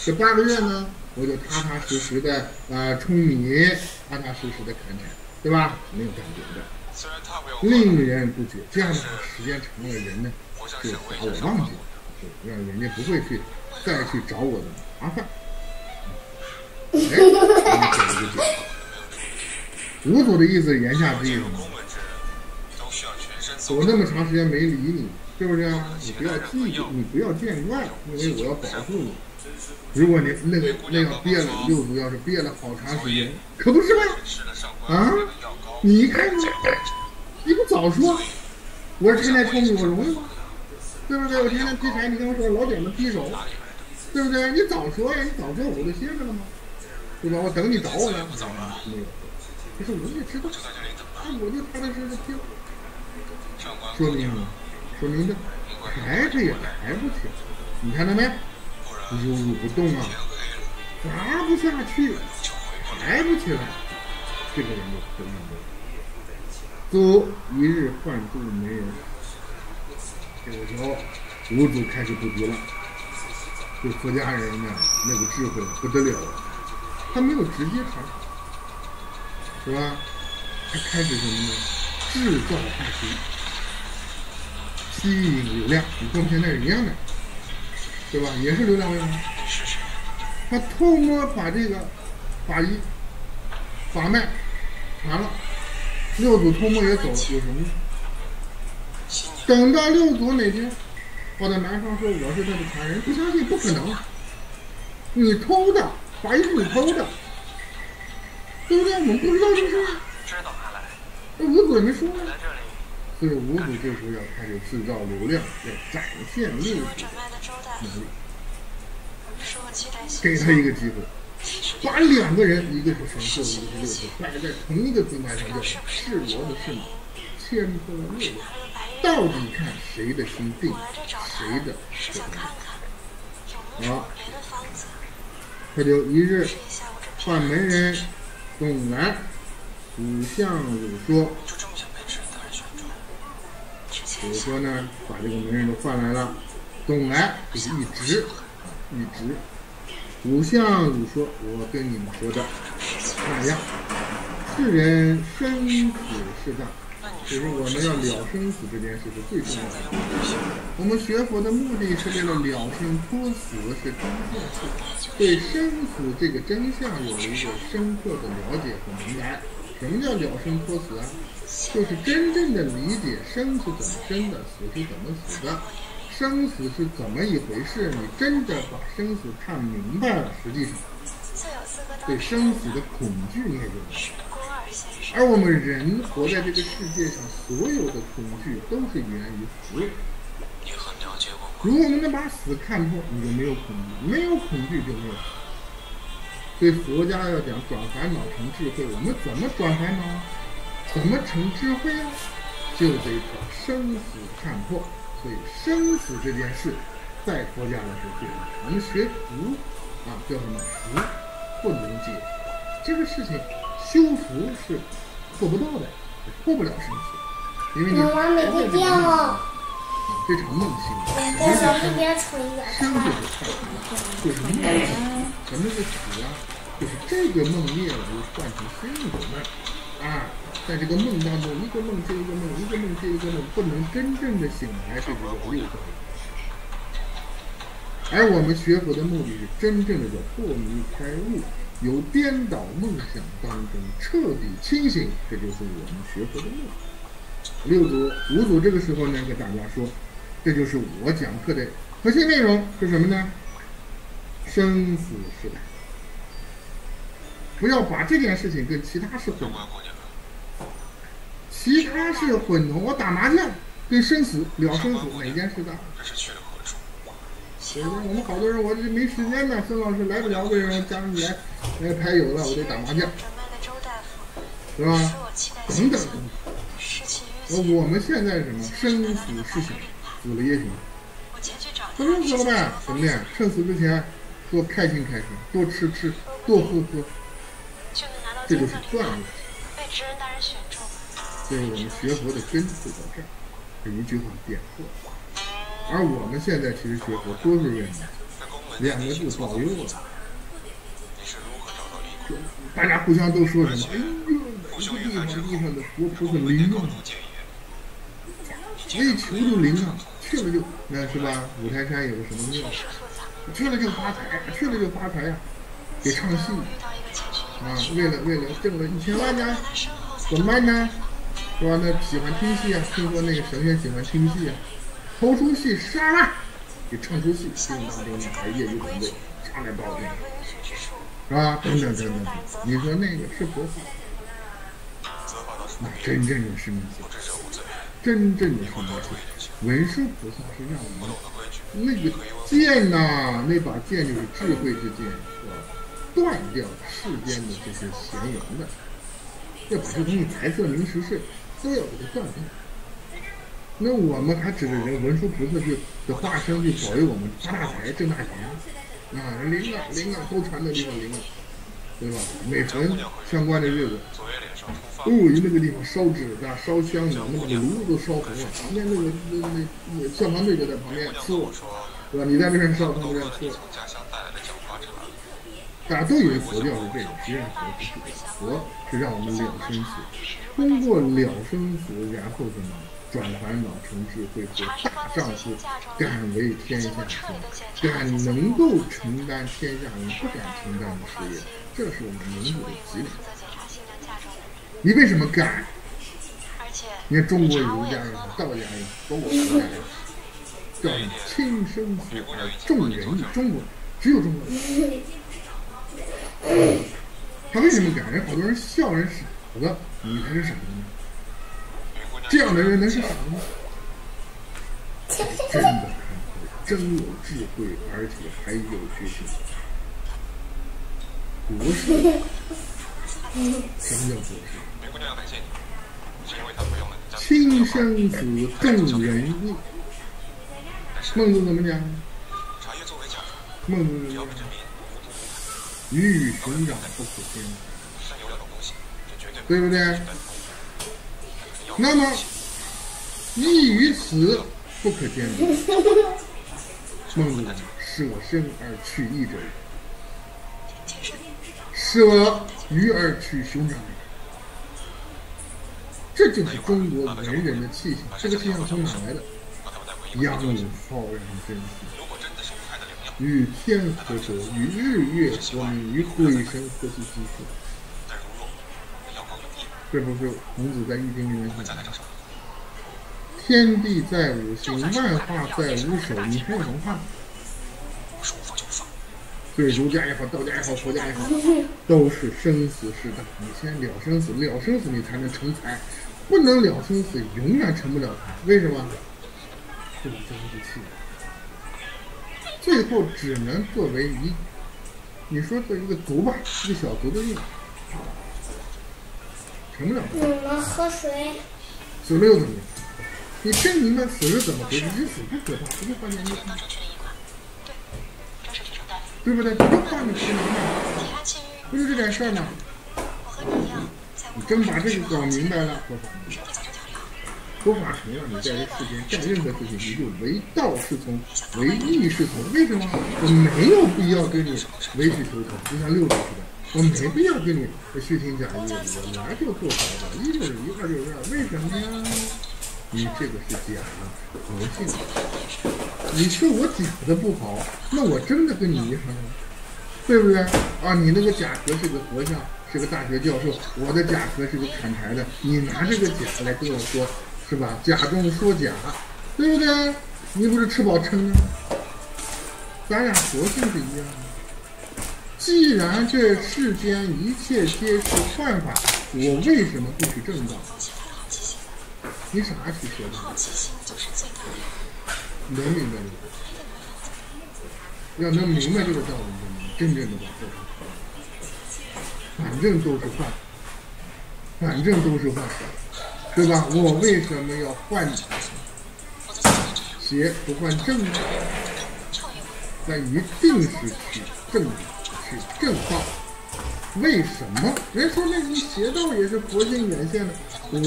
这八个月呢，我就踏踏实实的啊舂米，踏踏实实的砍柴，对吧？没有感觉的，虽然他没有令人不觉。这样的话，时间长了，人呢就把我忘记了，就让人家不会去再去找我的麻烦。哎。五祖的意思，言下之意是什么？公文之人都需要全身搜我那么长时间没理你，是不是啊？你不要记住，你不要见怪，因为我要保护你。如果你那个那样憋了，六祖要是憋了好长时间，可不是吗？啊你一看呢，你不早说，我是天天冲你，我容易吗？对不对？我天天劈柴，你跟我说老点子劈手，对不对？你早说呀，你早说我不就歇着了吗？对吧？我等你找我呢。没有，可是我也知道。那我就踏踏实实听。说明什么？说明这抬它也抬不起来，你看到没？如如不动啊，砸不下去，抬不起来，这个人就可以了。祖一日换住没人，这个时候五祖开始布局了。这佛家人呢，那个智慧不得了啊，他没有直接传，是吧？他开始什么呢？制造话题。吸引流量，你跟我们现在是一样的，对吧？也是流量位吗？他偷摸把这个法医法脉传了，六组偷摸也走了，有什么呢？等到六组哪天跑到南方说我是他的传人，不相信，不可能，你偷的，法医是你偷的，对不对？我们不知道这个事儿，知道他来，那五祖也没说呀。来这里，所以五谷这时候要开始制造流量，要展现六祖我转卖的能力，给他一个机会，把两个人，一个是神兽，一个是六祖，摆在同一个平台上，叫赤裸的圣千破六路，到底看谁的心定，谁的是就想看看有没有什么别的方子，他就一日试一下我这唤门人董来，五相五说，比如说呢，把这个名人都换来了，董来就是一直，一直。五相汝说，我跟你们说的那样，世人生死事大，就是我们要了生死这件事是最重要的。我们学佛的目的是为了了生脱死，是真正是对生死这个真相有了一个深刻的了解和明白。什么叫了生脱死啊？就是真正的理解生是怎么生的，死是怎么死的，生死是怎么一回事。你真的把生死看明白了，实际上对生死的恐惧你也就没有。而我们人活在这个世界上，所有的恐惧都是源于死。如果我们能把死看破，你就没有恐惧，没有恐惧就没有。所以佛家要讲转烦恼成智慧，我们怎么转烦恼？怎么成智慧啊？就得把生死看破。所以生死这件事，在佛家来说最重要。我们学福啊，叫什么福？不能解这个事情，修福是做不到的，破不了生死，因为你妈妈每天这样哦，啊非常梦性。在手一边吹呀，生就是看，就是梦境。什么是死啊？就是这个梦灭了，就换成新一个梦啊。在这个梦当中，一个梦接一个梦，一个梦接一个梦，不能真正的醒来，这就叫六道。而我们学佛的目的是真正的叫破迷开悟，由颠倒梦想当中彻底清醒，这就是我们学佛的目的。六祖、五祖这个时候呢，跟大家说，这就是我讲课的核心内容是什么呢？生死时代，不要把这件事情跟其他事混淆。其他是混同，我打麻将跟生死了生死哪件事大？这是去了何处？对不对？我们好多人我这没时间呢，孙老师来不了，为什么家里来来牌友了，我得打麻将，是吧？等，等等等。我们现在是什么？生死是想，死了也行。不用死了呗，怎么的？趁死之前多开心开心，多吃吃，多喝喝，这就是段铛，被职人大人选中。就是我们学佛的根就在这儿，这一句话点破。而我们现在其实学佛多是为什么？两个字保佑我。你是如何找到离宫？大家互相都说什么？哎呦，哪个地方地上的佛菩萨灵啊，建议，一求就灵啊，去了就那是吧？五台山有个什么庙，去了就发财，去了就发财呀、给唱戏啊，为了为了挣了一千万呢，怎么办呢？是吧？那喜欢听戏啊，听说那个神仙喜欢听戏啊，投出戏十二万，给唱出戏，叮当叮当，还业余团队唱来报名，是吧？等等等等，你说那个是佛法，责罚到是那真正的是迷信，真正的是迷信。文殊菩萨是让我们，那个剑呐、那把剑就是智慧之剑，是吧？断掉世间的这些闲言的，要把这东西财色名食睡都要给它断掉。那我们还指着人文殊菩萨去的化身去保佑我们发大财、挣大钱啊！灵啊灵啊，都传的地方灵啊，对吧？每逢相关的日子，左右脸上突发哦，那个地方烧纸的、烧香的，那个炉子都烧红了，旁边那个那那那消防队就在旁边吃我，说，对吧？你在这边烧，他们在吃我。从家乡带来的讲话茶，大家都以为佛教是这个，实际上佛不是，佛是让我们了生死，通过了生死，然后什么转烦恼成智慧，做大丈夫，敢为天下先，敢能够承担天下人不敢承担的事业，这是我们民族的脊梁。你为什么敢？你看中国儒家也好，道家也好，包括佛家也好，叫什么亲生死而重人义。中国只有中国人。他为什么敢？人好多人笑人傻子，你才是傻子呢。这样的人能是傻子吗？真的真有智慧，而且还有决心。博士，什么叫博士？亲生子重仁义。孟子怎么讲？茶叶作为嫁妆，孟子鱼与熊掌不可兼得。对不对？那么，义与此不可兼得。孟子：舍生而取义者，舍鱼而取熊掌。这就是中国文人的气象。这个气象从哪来的？仰慕浩然真气，与天合者，与日月合明，与鬼神合其基数。这不是孔子在《易经》里面讲的会再来找？上。天地在五行，万化在五手，你还有什么话？我是无法就无法，所以儒家也好，道家也好，佛家也好，都是生死事大。你先了生死，了生死你才能成才，不能了生死，永远成不了才。为什么？不争不气，最后只能作为一，你说做一个族吧，一个小族的命，成不了才。妈妈喝水。死了又怎么样？你真明白死是怎么回事？你死不可怕，不就换年龄吗？正确的一款，对。对不对？不就换个皮囊吗？不就这点事儿吗？我和你一样，真把这个搞明白了，佛法身体早就调了。佛法成了，你在这世间干任何事情，你就唯道是从，唯义是从。为什么？我没有必要跟你委曲求全，就像六祖似的，我没必要跟你虚情假意，我来就做好的，一就是一，块就是二，为什么呀？你这个是假的，不信。你说我假的不好，那我真的跟你一样吗？对不对？啊，你那个假壳是个和尚，是个大学教授，我的假壳是个砍柴的，你拿这个假来跟我说，是吧？假中说假，对不对？你不是吃饱撑的吗？咱俩佛性是一样的。既然这世间一切皆是幻法，我为什么不取正道？你啥去说的？好奇心就是最大的。能明白吗？要能明白这个道理，就能真正的把这反正都是幻，反正都是幻，对吧？我为什么要换邪不换正呢？那一定是取正道，取正道。为什么？人说那个邪道也是佛性显现的，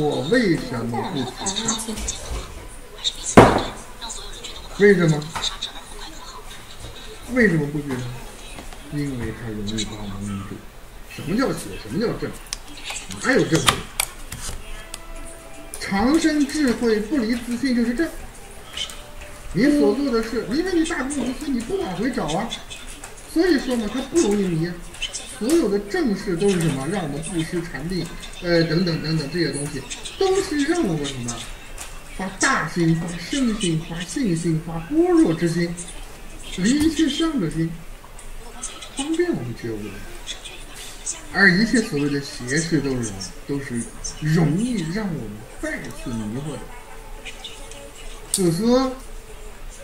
我为什么不？为什么？为什么不觉得？因为他容易把我们蒙住。什么叫邪？什么叫正？哪有正？长生智慧不离自信就是正。你所做的事，因为你大公无私，你不往回找啊。所以说嘛，它不容易迷。所有的正事都是什么？让我们布施、禅定，呃，等等等等这些东西，都是让我们什么？发大心、发圣心、发信心、发般若之心，离一切相的心，方便我们觉悟。而一切所谓的邪事都是什么？都是容易让我们再次迷惑的。此思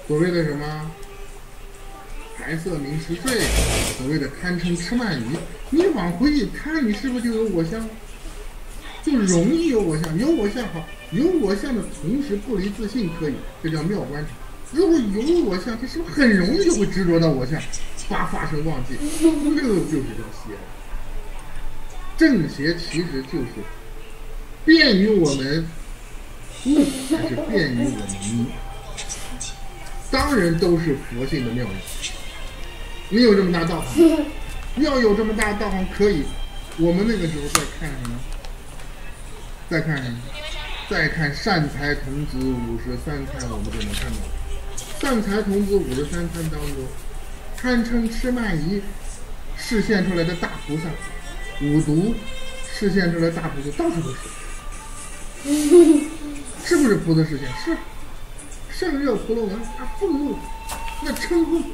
所谓的什么？白色名食睡，所谓的堪称吃鳗鱼。你往回一看，你是不是就有我相？就容易有我相，有我相好，有我相的同时不离自信可以，这叫妙观察。如果有我相，他是不是很容易就会执着到我相，发发生忘记？这个就是叫邪。正邪其实就是便于我们悟，还是便于我们迷？当然都是佛性的妙用。你有这么大道行，要有这么大道行可以。我们那个时候在看什么？再看什么？再看善财童子五十三参，我们就能看到。善财童子五十三参当中，堪称吃鳗鱼示现出来的大菩萨，五毒示现出来大菩萨，到处都是。是不是菩萨示现？是。圣热婆罗门，他愤怒，那嗔恨。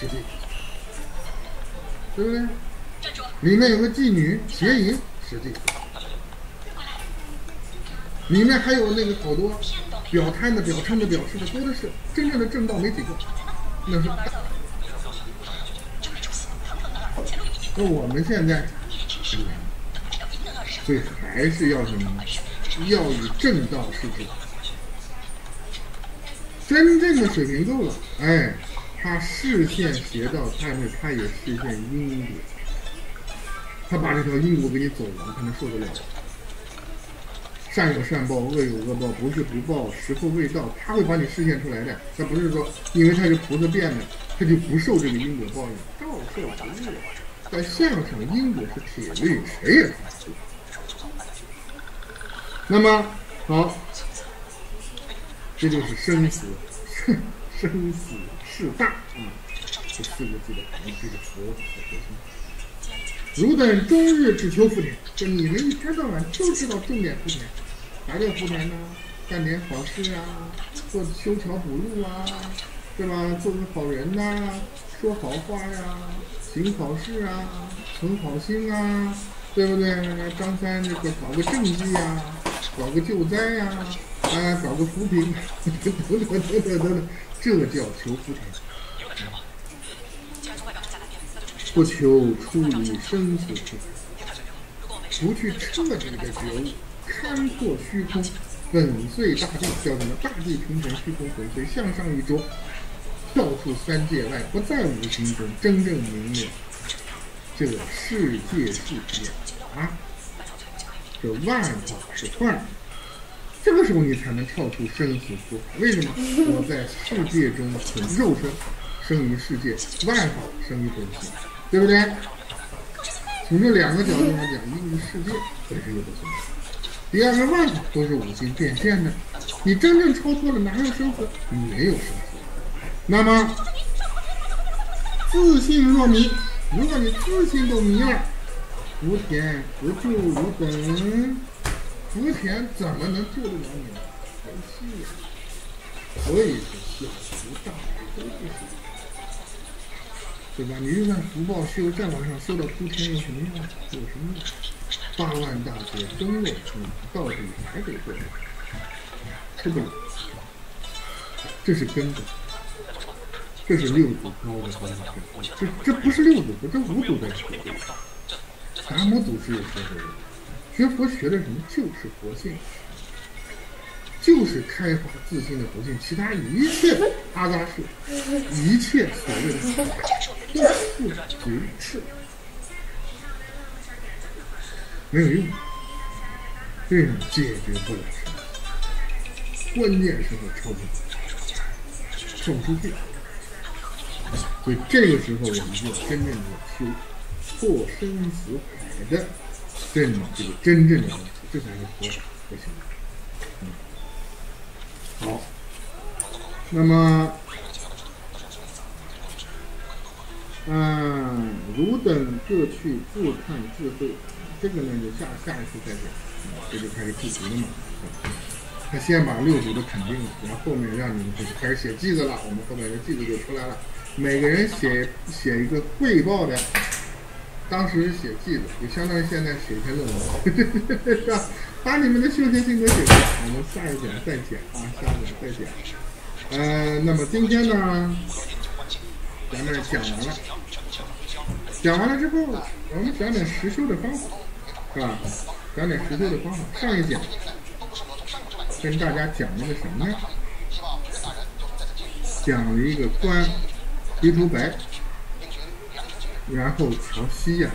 实际，对不对？里面有个妓女邪淫，实际。里面还有那个好多表贪的、表嗔的、表示的，多的是。真正的正道没几个，那是。那我们现在，所以还是要什么呢？要以正道示之。真正的水平够了，哎。他视线邪道，但是他也视线因果。他把这条因果给你走完，他能受得了？善有善报，恶有恶报，不是不报，时候未到，他会把你视现出来的。他不是说因为他是菩萨变的，他就不受这个因果报应，照受不误。在相上，因果是铁律，谁也逃不出。那么好，这就是生死，生死。事大啊，这四个字的含义就是佛法的核心。汝等终日只求福田，就你们一天到晚就知道重点福田，啥叫福田呢？干点好事啊，做修桥补路啊，对吧？做个好人呐，说好话呀，行好事啊，存好心啊，对不对？张三这个搞个政绩呀，搞个救灾呀，啊，搞个扶贫，等等等等等等。这叫求福田，不求出离生死处，不去彻底的觉悟，勘破虚空，粉碎大地，叫什么？大地平成，虚空粉碎，向上一着，跳出三界外，不在五行中，真正明了。这个世界是假，这万法是幻。这个时候你才能跳出生死苦海。为什么？我在世界中存肉身，生于世界，万法生于本心，对不对？从这两个角度来讲，一个是世界本身就不存在，第二个万法都是五行变现的。你真正超脱了，哪有生死？你没有生死。那么自信若迷，如果你自信都迷了，无田福助如等，福田怎么能救得了你呢？没戏呀！所以是小福大福都不行，对吧？你就算福报修，再往上修到福田有什么用？有什么用？八万大劫登陆，你，到底还得做，吃不了。这是根本，这是六祖高的方法。这这不是六祖，这五祖在说的。达摩祖师也说过，学佛学的什么？就是佛性，就是开发自信的佛性。其他一切阿扎事，一切所谓的法，都是绝世，没有用，这样解决不了什么。关键时候超不受出去，所以这个时候我们就真正的修破生死海的真这个真正的东西，这才是佛法不行。嗯，好，那么，嗯，汝等各去自看自会，这个呢就下下一次再讲，这就开始复习了嘛。他先把六祖的肯定了，然后后面让你们开始写记子了，我们后面的记子就出来了。每个人写写一个汇报的，当时写记的，就相当于现在写一篇论文，是吧？把你们的修行心得写出来，我们下一讲再讲啊，下一讲再讲。呃，那么今天呢，咱们讲完了，讲完了之后，我们讲点实修的方法，是吧？讲点实修的方法。上一讲。跟大家讲了个什么呢？讲了一个观鼻头白，然后调息呀。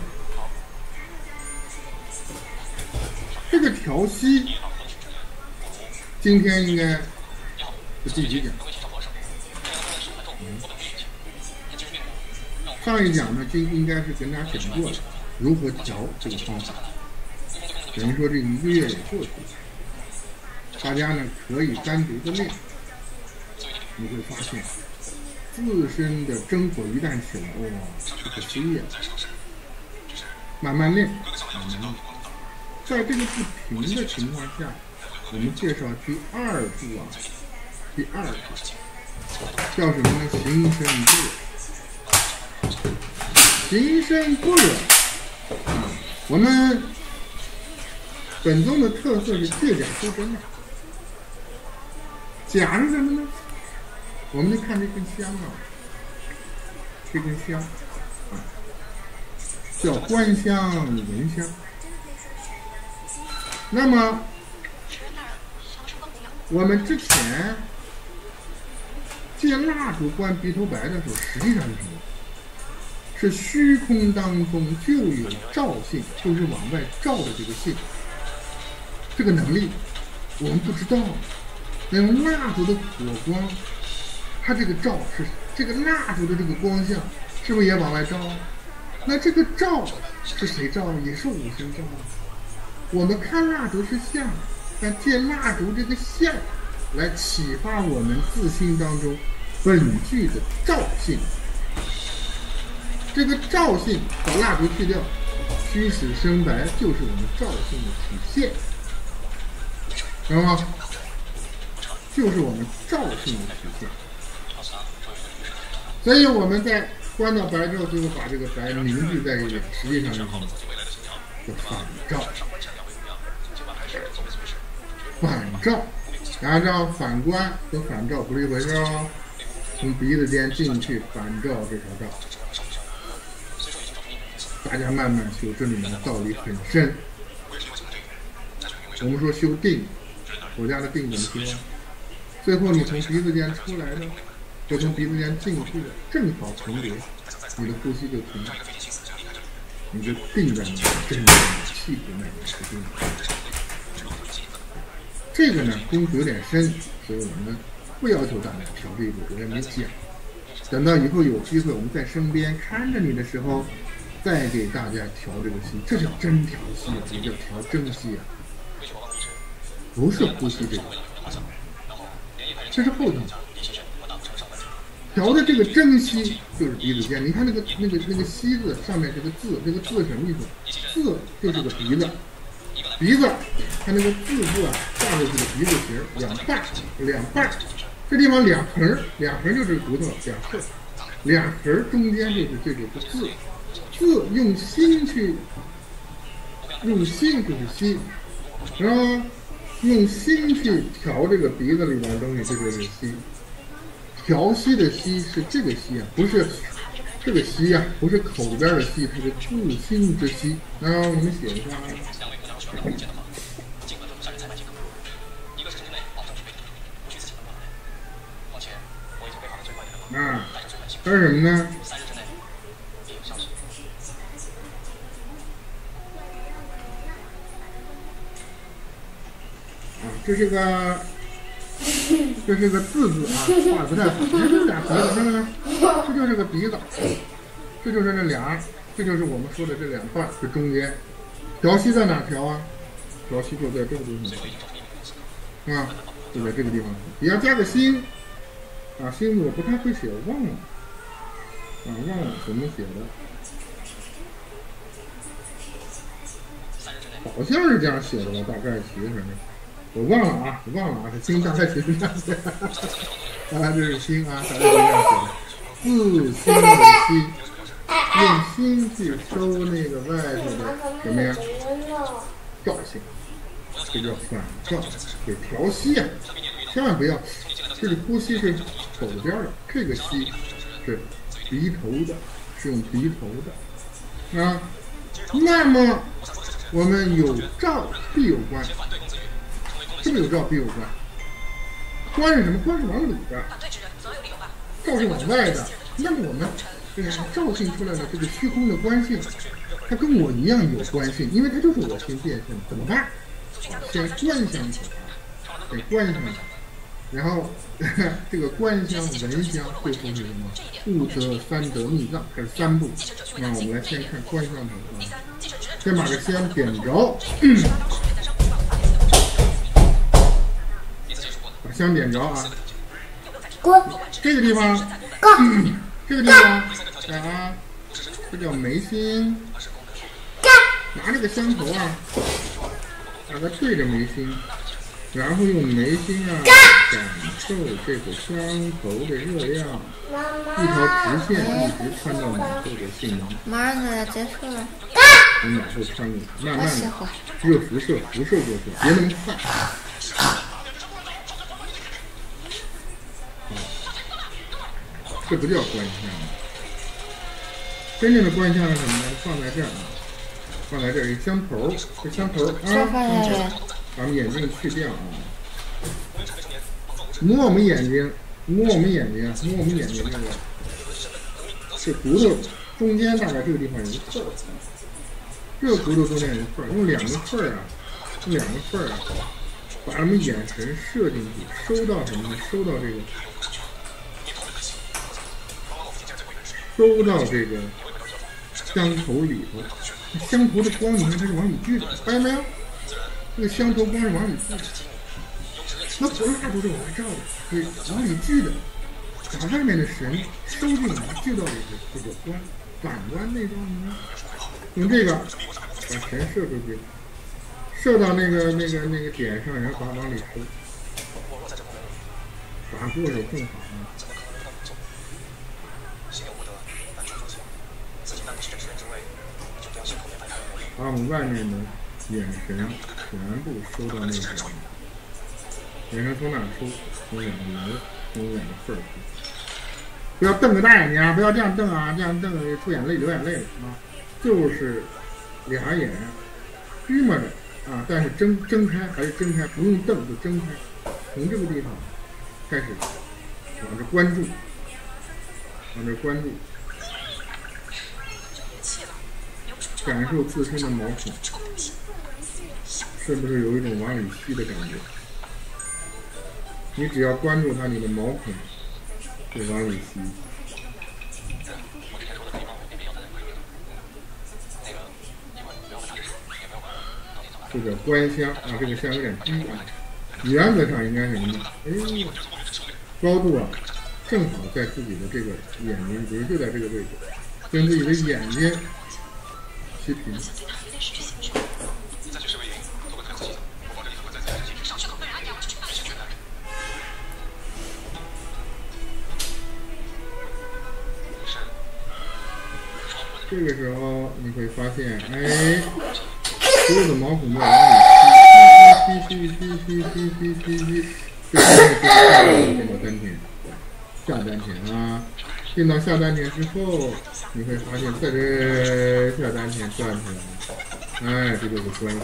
这个调息，今天应该是第几讲？上一讲呢，就应该是跟大家讲过了，如何调这个方法。等于说这一个月也过去了。大家呢可以单独的练，你会发现自身的真火一旦起来，哇，这个飞呀！慢慢练，慢慢练。在这个不停的情况下，我们介绍第二步啊，第二步叫什么呢？行深不远。行深不远。我们本宗的特色是借假修真的。假是什么呢？我们就看这根香啊，这根香啊，叫观香闻香。那么，我们之前借蜡烛观鼻头白的时候，实际上是什么？是虚空当中就有照性，就是往外照的这个性，这个能力，我们不知道。那用蜡烛的火光，它这个照是这个蜡烛的这个光相，是不是也往外照？那这个照是谁照？也是五行照。我们看蜡烛是相，但借蜡烛这个相来启发我们自心当中本具的照性。这个照性把蜡烛去掉，虚实生白，就是我们照性的体现，知道吗？就是我们照性的体现，所以我们在关到白之后，最后把这个白凝聚在一起，实际上是什么？叫反照。反照，按照反观和反照不是一回事哦。从鼻子尖进去反照这条照，大家慢慢修，这里面的道理很深。我们说修定，我家的定怎么修？最后，你从鼻子间出来的，就从鼻子间进去的，正好重叠，你的呼吸就停了，你就定在那里，真正的气不内是定。这个呢，功夫有点深，所以我们不要求大家调这一步，我也没讲。等到以后有机会，我们在身边看着你的时候，再给大家调这个息，这叫真调息，也叫调真息啊，不是呼吸这个。这是后头，调的这个真息就是鼻子尖。你看那个那个那个西字上面这个字，这个字什么意思？字就是个鼻子，鼻子，它那个字字啊，画的这个鼻子形，两半两半这地方两横两横就是骨头两横，两横中间就是这个字，字用心去，用心就是心，然后用心去调这个鼻子里边的东西，这就是心。调息的息是这个息啊，不是这个息呀，不是口边的息，它是自心之息。然后我们写一下。啊，还有什么呢？啊，这是个。这是个字字啊，画的不太好。这是俩鼻子，看到没？这就是个鼻子，这就是这俩，这就是我们说的这两半，这中间。调息在哪调啊？调息就在这个地方，啊，就在这个地方。你要加个心，啊，心我不太会写，忘了，啊，忘了怎么写的。好像是这样写的吧，大概其实是。我忘了啊，我忘了啊，这心大概写这样写，啊，这是心啊，大概这样写的，自心的心，用心去收那个外头的什么呀？调性，这叫反调，给调息啊，千万不要，这个呼吸是口边的，这个吸是鼻头的，是用鼻头的啊。那么我们有照必有关。这么有照必有关，关是什么？关是往里边，照是往外的。那么我们这个照性出来的这个虚空的关性，它跟我一样有关系，因为它就是我心变性。怎么办？先观想起来，得观想，然后这个观相、闻香，最后是什么？物则三得密藏，这是三步。那我们来先看观想怎么啊？先把这香点着。香点着啊！这个地方，这个地方，啊，这叫眉心。拿这个香头啊，把它对着眉心，然后用眉心啊感受这个香头的热量，一条直线一直穿到脑后的性囊。马上就要结束了。从脑后穿过，慢慢的，热辐射，辐射过去，别那么快。这不叫观相，真正的观相是什么呢？放在这儿啊，放在这儿一香头，这香头啊，香头，把我们眼镜去掉啊，摸我们眼睛，摸我们眼睛，摸我们眼睛这个，这骨头中间大概这个地方有一缝儿，这个骨头中间有一缝儿，用两个缝儿啊，用两个缝儿啊，把我们眼神射进去，收到什么呢？收到这个。收到这个香头里头，香头的光，你看它是往里聚的，发现没有？这个香头光是往里聚的，那不蜡烛是往外照的，对，往里聚的，把外面的神收进来，聚到里头，这个光，反观内照呢，用这个把神射出去，射到那个那个那个点上，然后把往里收，把过就更好了。把我们外面的眼神全部收到那个，眼神从哪收？从两个楼，从两个缝儿。不要瞪个大眼睛啊！不要这样瞪啊！这样瞪出眼泪、流眼泪了啊！就是俩眼闭么着啊，但是睁睁开还是睁开，不用瞪就睁开，从这个地方开始往这关注，往这关注。感受自身的毛孔，是不是有一种往里吸的感觉？你只要关注它，你的毛孔就往里吸。这个观香啊，这个香有点低啊，原则上应该什么呢？哎，高度啊，正好在自己的这个眼睛，比如就在这个位置，跟自己的眼睛齐平。再举示为赢，透过特自己，我保证你会在自己的基础上去口被人咬，去去全来。是。这个时候你会发现，哎，所有的毛孔都在往里吸，吸吸吸吸吸吸吸吸，这个就是进到丹田，下丹田啊。进到下丹田之后，你会发现在这下丹田转起来了。哎，这就是关香。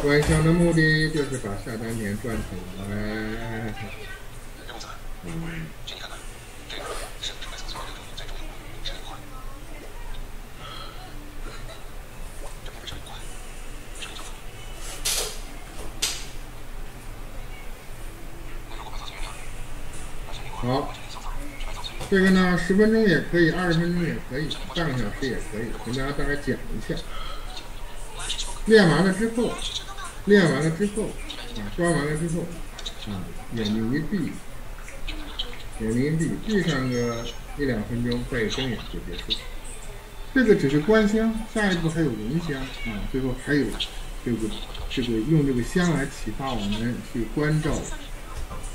关箱的目的就是把下丹田转起来。嗯，这个是准备做的最重要的一。这一是，如果把，那。这个呢，十分钟也可以，二十分钟也可以，半个小时也可以，跟大家大概讲一下。练完了之后，练完了之后，啊，抓完了之后，啊，眼睛一闭，眼睛一闭，闭上个一两分钟，再睁眼就结束。这个只是观香，下一步还有闻香啊，最后还有这个这个用这个香来启发我们去关照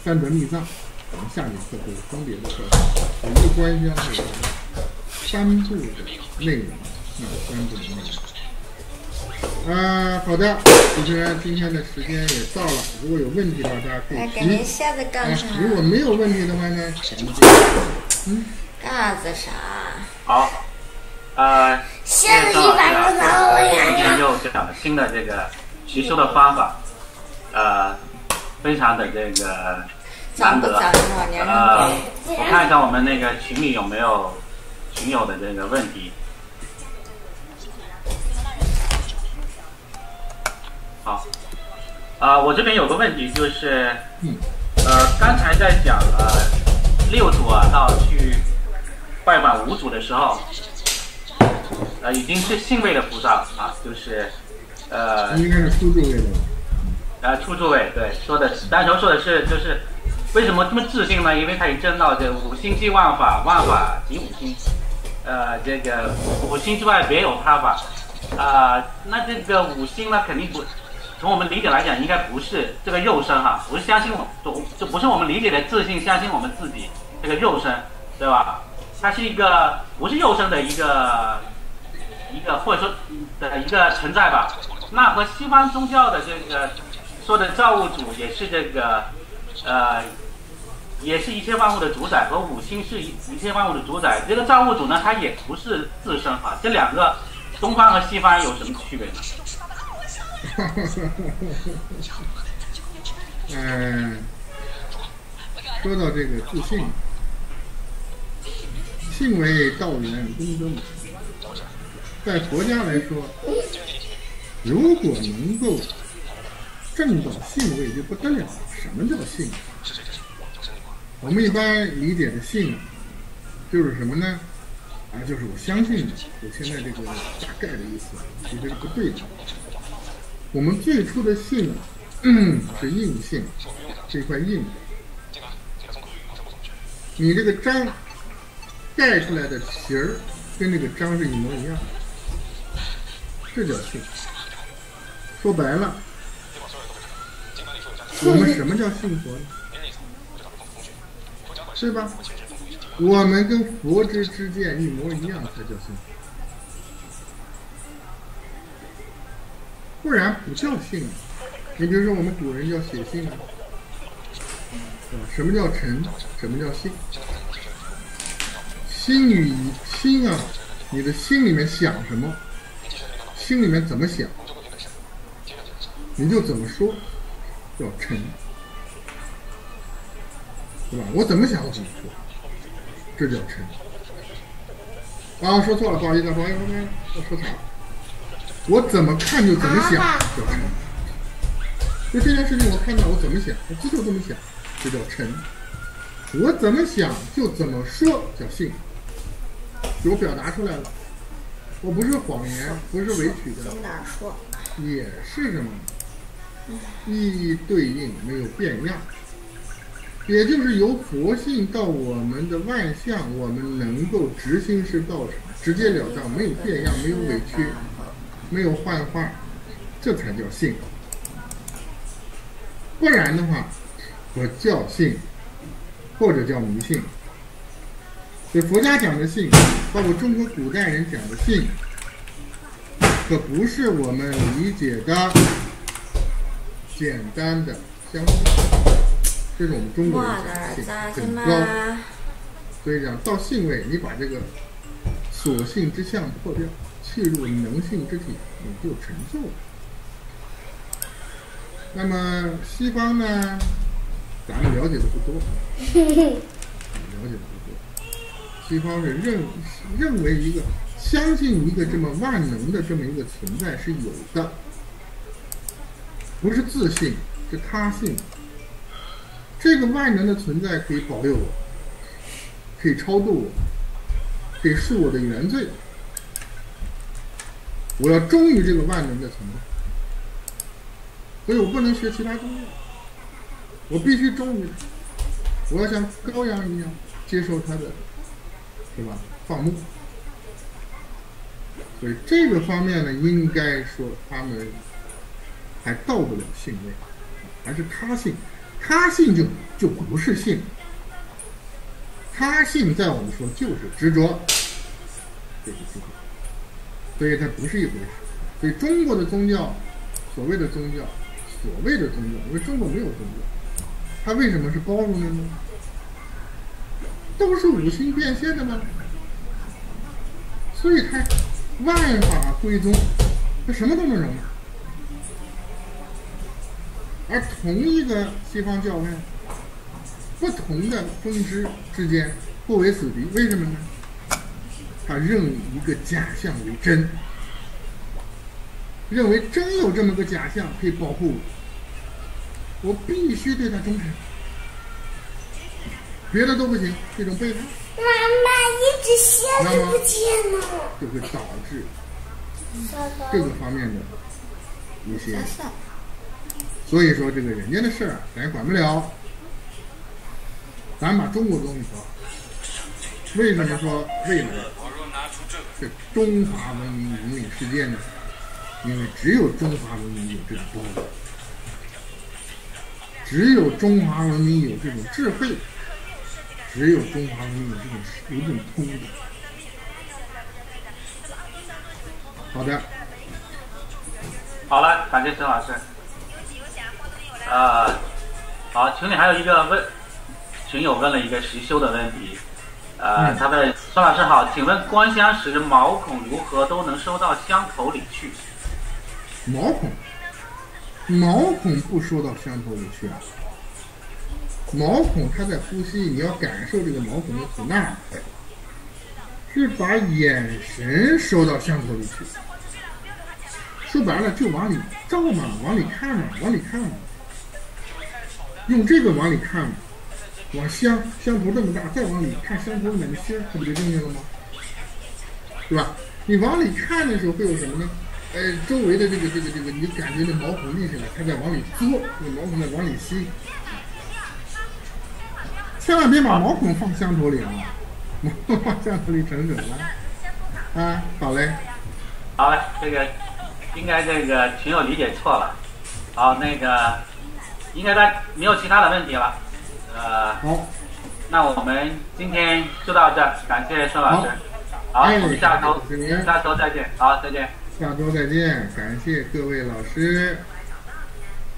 三德密藏。我们下节课会分别的课程，一个观香会有三步的内容，啊，三步的内容。啊，好的，主持人，今天的时间也到了，如果有问题的话，大家可以提。写的干哎啥？，如果没有问题的话呢，咱们就嗯，干啥子啥？好，呃，写了一百多张，我今天呀。又讲了新的这个学修的方法，呃，非常的这个难得。脏不脏？老年呃，我看一下我们那个群里有没有群友的这个问题。好，呃，我这边有个问题就是，呃，刚才在讲呃六组啊到去拜访五组的时候，呃，已经是信位的菩萨啊，就是呃应该是苏州位的啊？呃，初住位对说的，单球说的是就是为什么这么自信呢？因为他已经证到这五星即万法，万法即五星，呃，这个五星之外别有他法，啊、那这个五星呢，肯定不，从我们理解来讲，应该不是这个肉身哈，不是相信我，就就不是我们理解的自信，相信我们自己这个肉身，对吧？它是一个不是肉身的一个一个或者说的一个存在吧。那和西方宗教的这个说的造物主也是这个呃，也是一切万物的主宰，和五星是一一切万物的主宰。这个造物主呢，它也不是自身哈。这两个东方和西方有什么区别呢？嗯，说到这个自信，信为道源功德母。在佛家来说，如果能够证到信位就不得了了。什么叫信？我们一般理解的信啊，就是什么呢？啊，就是我相信的。我现在这个大概的意思，其实是不对的。我们最初的信 是硬性，这块硬的。你这个章盖出来的皮儿跟这个章是一模一样的，这叫信。说白了，我们什么叫信佛呢？对吧？我们跟佛之之见一模一样才叫信，不然不叫信。你比如说，我们古人叫写信啊，什么叫诚？什么叫信？心与心啊，你的心里面想什么，心里面怎么想，你就怎么说，叫诚，对吧？我怎么想我怎么说，这叫诚。啊，说错了，不好意思，不好意思，我说错了。我怎么看就怎么想，叫诚。就这件事情，我看到我怎么想，我就这么想，这叫诚。我怎么想就怎么说，叫信。就我表达出来了，我不是谎言，不是委屈的，哪说？也是什么？意义对应，没有变样。也就是由佛性到我们的万象，我们能够直心是道场，直截了当，没有变样，没有委屈，没有幻化，这才叫性。不然的话，不叫性，或者叫迷信。所以佛家讲的性，包括中国古代人讲的性，可不是我们理解的简单的相信。这是我们中国人讲性很高，所以讲到性位，你把这个所性之相破掉，契入能性之体，你就成就了。那么西方呢，咱们了解的不多，了解的不多。西方是认认为一个相信一个这么万能的这么一个存在是有的，不是自信，是他信。这个万能的存在可以保佑我，可以超度我，可以恕我的原罪。我要忠于这个万能的存在。所以我不能学其他宗教，我必须忠于他，我要像羔羊一样接受他的，是吧？放牧。所以这个方面呢，应该说他们还到不了信位，还是他信，他信就就不是信，他信在我们说就是执着，就是执着，所以它不是一回事。所以中国的宗教，所谓的宗教。所谓的宗教，因为中国没有宗教，它为什么是包容的呢？都是五行变现的吗？所以它万法归宗，它什么都能容。而同一个西方教派，不同的分支之间互为死敌，为什么呢？他认一个假象为真。认为真有这么个假象可以保护我，我必须对他忠诚，别的都不行，这种背叛。妈妈，一只鞋子不见了，就会导致这个方面的一些。所以说，这个人家的事儿咱也管不了，咱把中国东西说，为什么说未来是中华文明引领世界呢？因为只有中华文明有这种东西，只有中华文明有这种智慧，只有中华文明有这种有这种通的。好的，好了，感谢孙老师。呃，好，群里还有一个问，群友问了一个实修的问题，呃，他问孙老师好，请问观香时毛孔如何都能收到香头里去？毛孔，毛孔不收到香头里去啊。毛孔它在呼吸，你要感受这个毛孔的吐纳，是把眼神收到香头里去。说白了，就往里照嘛，往里看嘛，往里看嘛。用这个往里看，往香香头这么大，再往里看香头里面的芯，它不就进去了吗？对吧？你往里看的时候会有什么呢？哎，周围的这个这个这个，你感觉那毛孔立起来，它在往里嘬，那毛孔在往里吸，千万别把毛孔放香头里啊！毛孔放香头里整整了。啊，好嘞，好嘞，这个应该这个群友理解错了。好，那个应该他没有其他的问题了。呃，好，那我们今天就到这，感谢孙老师。好，我们下周下周再见。好，再见。下周再见，感谢各位老师。